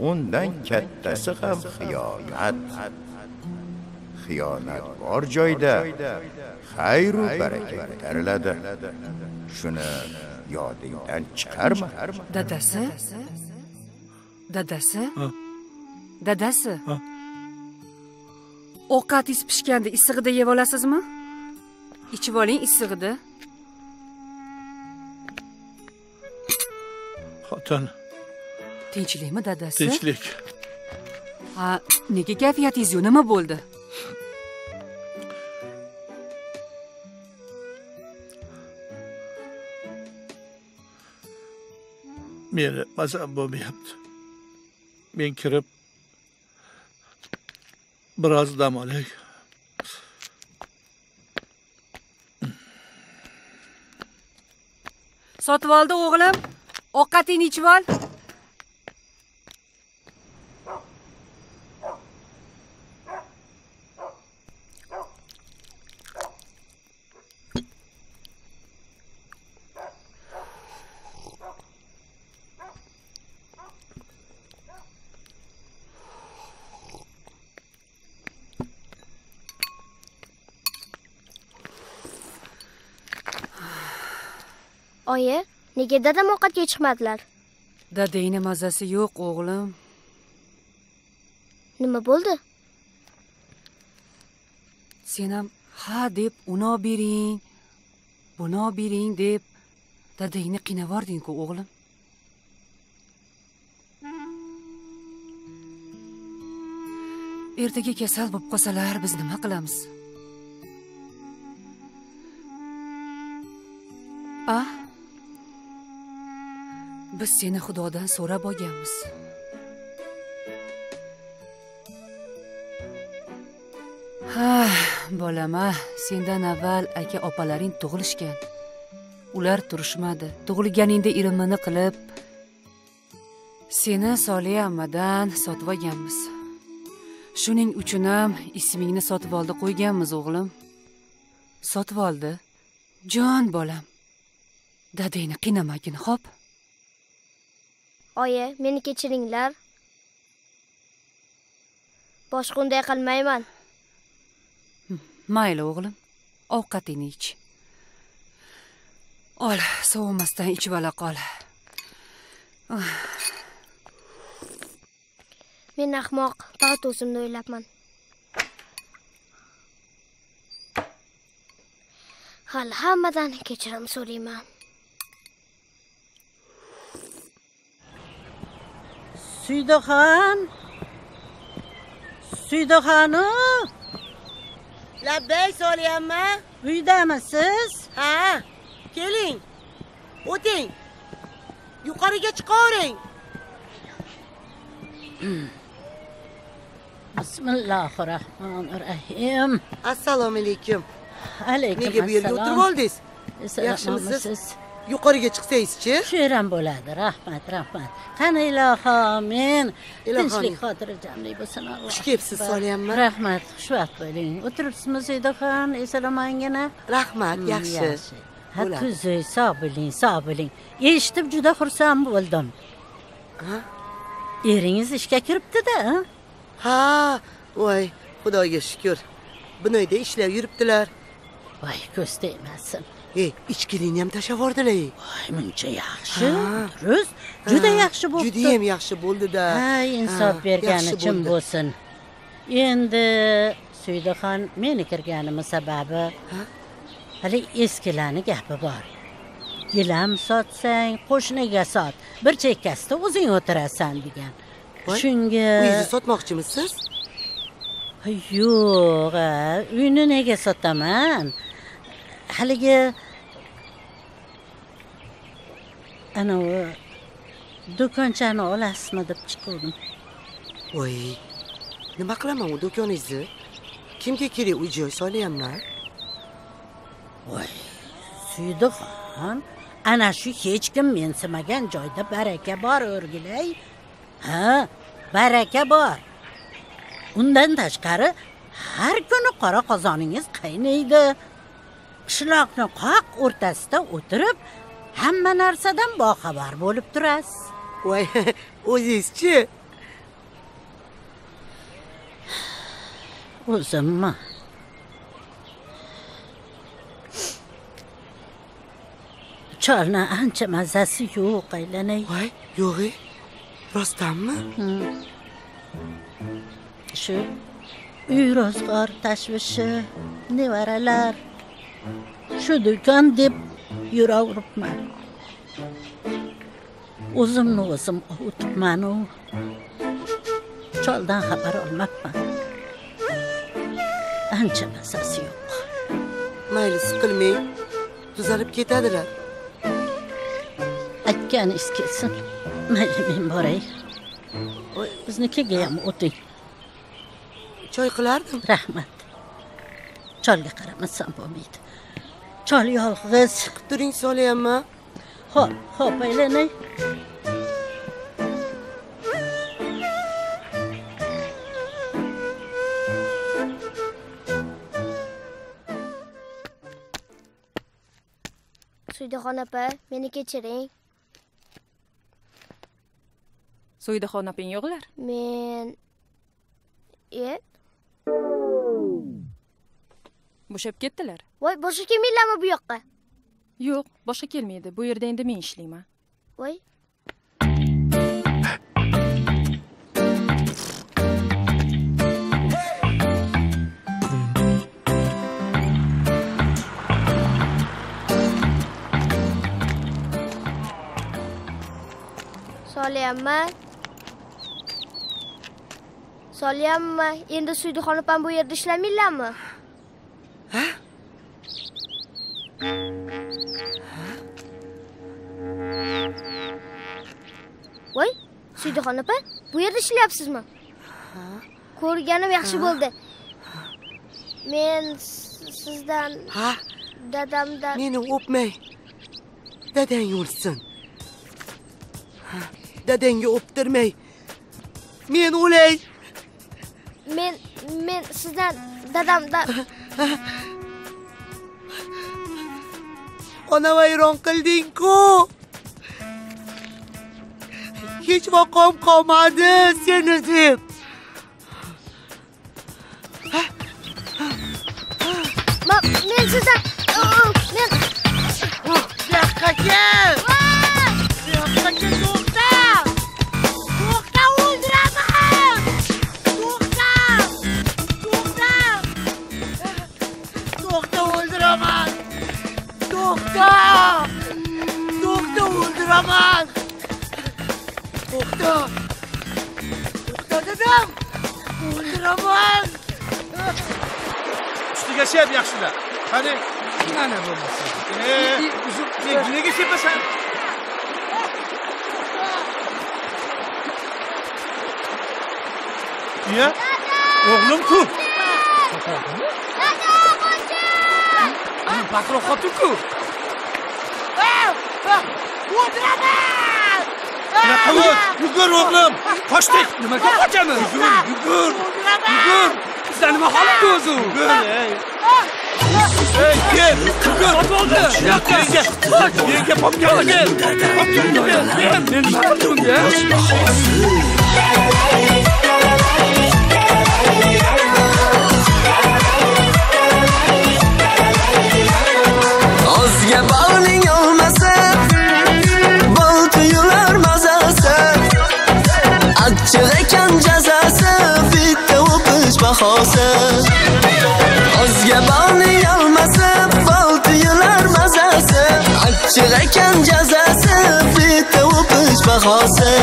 Undan kattasi ham xiyonat. Xiyonat bor joyda xayru baraka ko'tariladi. Shuni yodingdan chiqarma. Dadasi? Dadasi? Dadasi? Ovqatingiz pishganda issig'ida yeb olasizmi? Ichib oling issig'ida. xotin Tinchlikmi dadasi? tinchlik Ha, nega kayfiyatingiz yo'q? Nima bo'ldi? Meni mazam bo'lmayapti men kirib biroz dam olay Sotib oldi o'g'lim. Ovqatingni ichib ol. Oyi, nega dadam ovqatga chiqmadilar? Dadangni mazasi yo'q o'g'lim. nima bo'ldi sen ham ha deb uni olib bering buni olib bering deb dadangni qiynavording-ku o'g'lim ertaga kasal bo'lib qolsalar biz nima qilamiz a biz seni xudodan so'rab olganmiz. Ha bolam a sendan avval aka opalaring tug'ilishgan. Ular turishmadi. Tug'ilganingda irimini qilib seni soliya ammadan sotib olganmiz. Shuning uchun ham ismingni sotib oldi qo'yganmiz o'g'lim. Sotib oldi. Jon bolam. Dadangni qiynamagin xo'p? Oyi meni kechiringlar. Boshqa unday qilmayman. Mayli o'g'lim. Ovqatingni ich. Ol sovimasdan ichib ola qol. Men ahmoq faqat o'zimni o'ylabman. Hali hammadan kechirim so'rayman suydaxon suydaxonu labbay soliyamma uydamisiz ha keling o'ting. Yuqoriga chiqavering. Bismillahi rohmanir rohim assalomu alaykum. Alaykum nega bu yerga o'tirib oldingiz yaxshimisiz yuqoriga chiqsangizchi shu ham bo'ladi. Rahmat rahmat. Qani iloho Ilohoning. tinchlik xotirjamlik bo'lsin alloh. Xush kelibsiz. Soliyamma. rahmat xushvaqt bo'ling. O'tiribsizmi suydaxon esalomangina rahmat Hmm, yaxshi. ha kuzi sog' bo'ling sog' bo'ling. Eshitib juda xursand bo'ldim. Eringiz ishga kiribdida ha? Voy xudoga shukur binoyda ishlab yuribdilar. Voy ko'z tegmasin ey ichkilikni ham tashlab yubordilar voy muncha yaxshi. Durust. Juda yaxshi bo'libdi judayam yaxshi bo'ldi-da ha insof bergani uchun bo'lsin. Endi suydaxon meni kirganimni sababi hali eskilarni gapi bor. Gilam sotsang qo'shniga sot. Bir chekkasida o'zing o'tirasan degan. Shunga uyingizni sotmoqchimisiz? Yo'q uyni nega sotaman haligi anavi do'konchani olasizmi deb chiquvdim. Voy nima qilaman u do'koningizni? Kimga kerak uy joy solyapman voy suydaxon ana shu hech kim mensimagan joyda baraka bor o'rgilay. Ha baraka bor. Undan tashqari har kuni qora qozoningiz qaynaydi qishloqni qoq o'rtasida o'tirib hamma narsadan boxabar bo'lib turasiz. Voy o'zingizchi. O'zimmi? Cholni ancha mazasi yo'q aylanay. Voy yo'g'i rostdanmi? Shu uy ro'zg'or tashvishi nevaralar shu do'kon deb yuraveribman o'zimni o'zim ovutibmanu choldan xabar olmabman. Ancha mazasi yo'q. Mayli siqilmang tuzalib ketadilar. Aytganingiz kelsin. Mayli men boray. Biznikiga ham o'ting. Choy qilardim. Rahmat. Cholga qaramasam bo'lmaydi chol yolg'iz chiqib turing solyapman ho'p ho'p aylanay suydaxon opa meni kechiring so'ydaxon opang yo'qlar men e bo'shab ketdilar. Voy boshqa kelmanglarmi bu yoqqa? Yo'q boshqa kelmaydi. Bu yerda endi men ishlayman. Voy. Soliyamma. Soliyamma, endi Suydi xonopam bu yerda ishlamaylarmi? Voy suydixon opa bu yerda ishlayapsizmi? Ko'rganim yaxshi bo'ldi. Men sizdan ha? dadamdan meni o'pmang dadang o'lsin. Ha, dadangga o'ptirmang men o'lay. Men men sizdan dadamdan ona vayron qilding-ku hech vaqom qolmadi seni deb Ma- men sizdan men bu yoqqa kel bu o'ldiraman to'xta to'xta dedim! O'ldiraman ustiga sep yaxshilab qani mana bo'lmasa Ee, nega nega sepasan iya o'g'lim-ku baqro xotin-ku bunaqa o't yugur o'g'lim qochdik nimaga qochamiz yugur yugur yugur sizda nima holatda o'zi yugur ey ey kel yugur bo'ldi yoqqa yerga popkani kel popkani kel men nima qildim bunga bahosi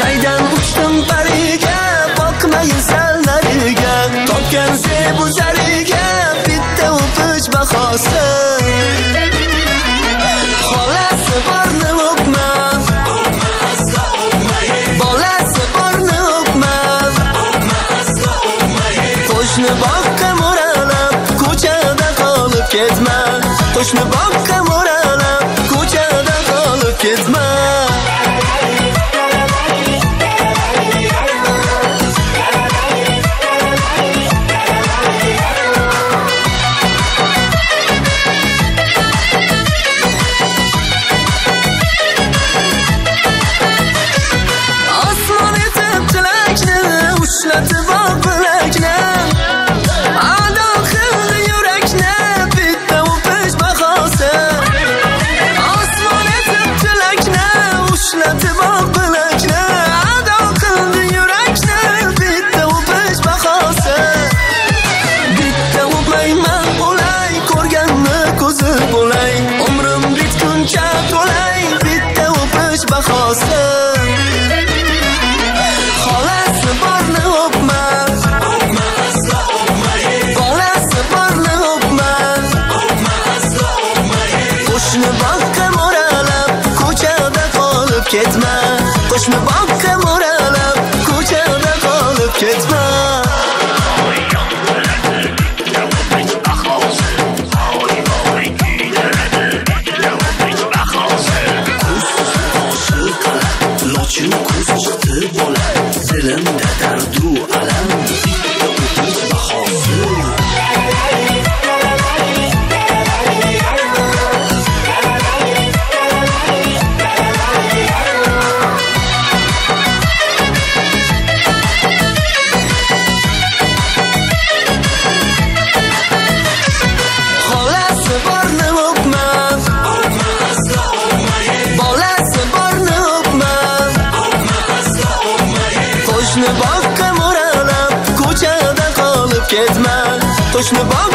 Qaydan uchdim pariga Boqmayin sallariga Topgan zebu zariga Bitta o'pish bahosi. Xolasi borni o'pma. Bolasi borni o'pma. Qo'shni boqqa mo'ralab Ko'chada qolib ketma. Qo'shni boqqa mo'ralab qolib ketma boqqa mo'ralab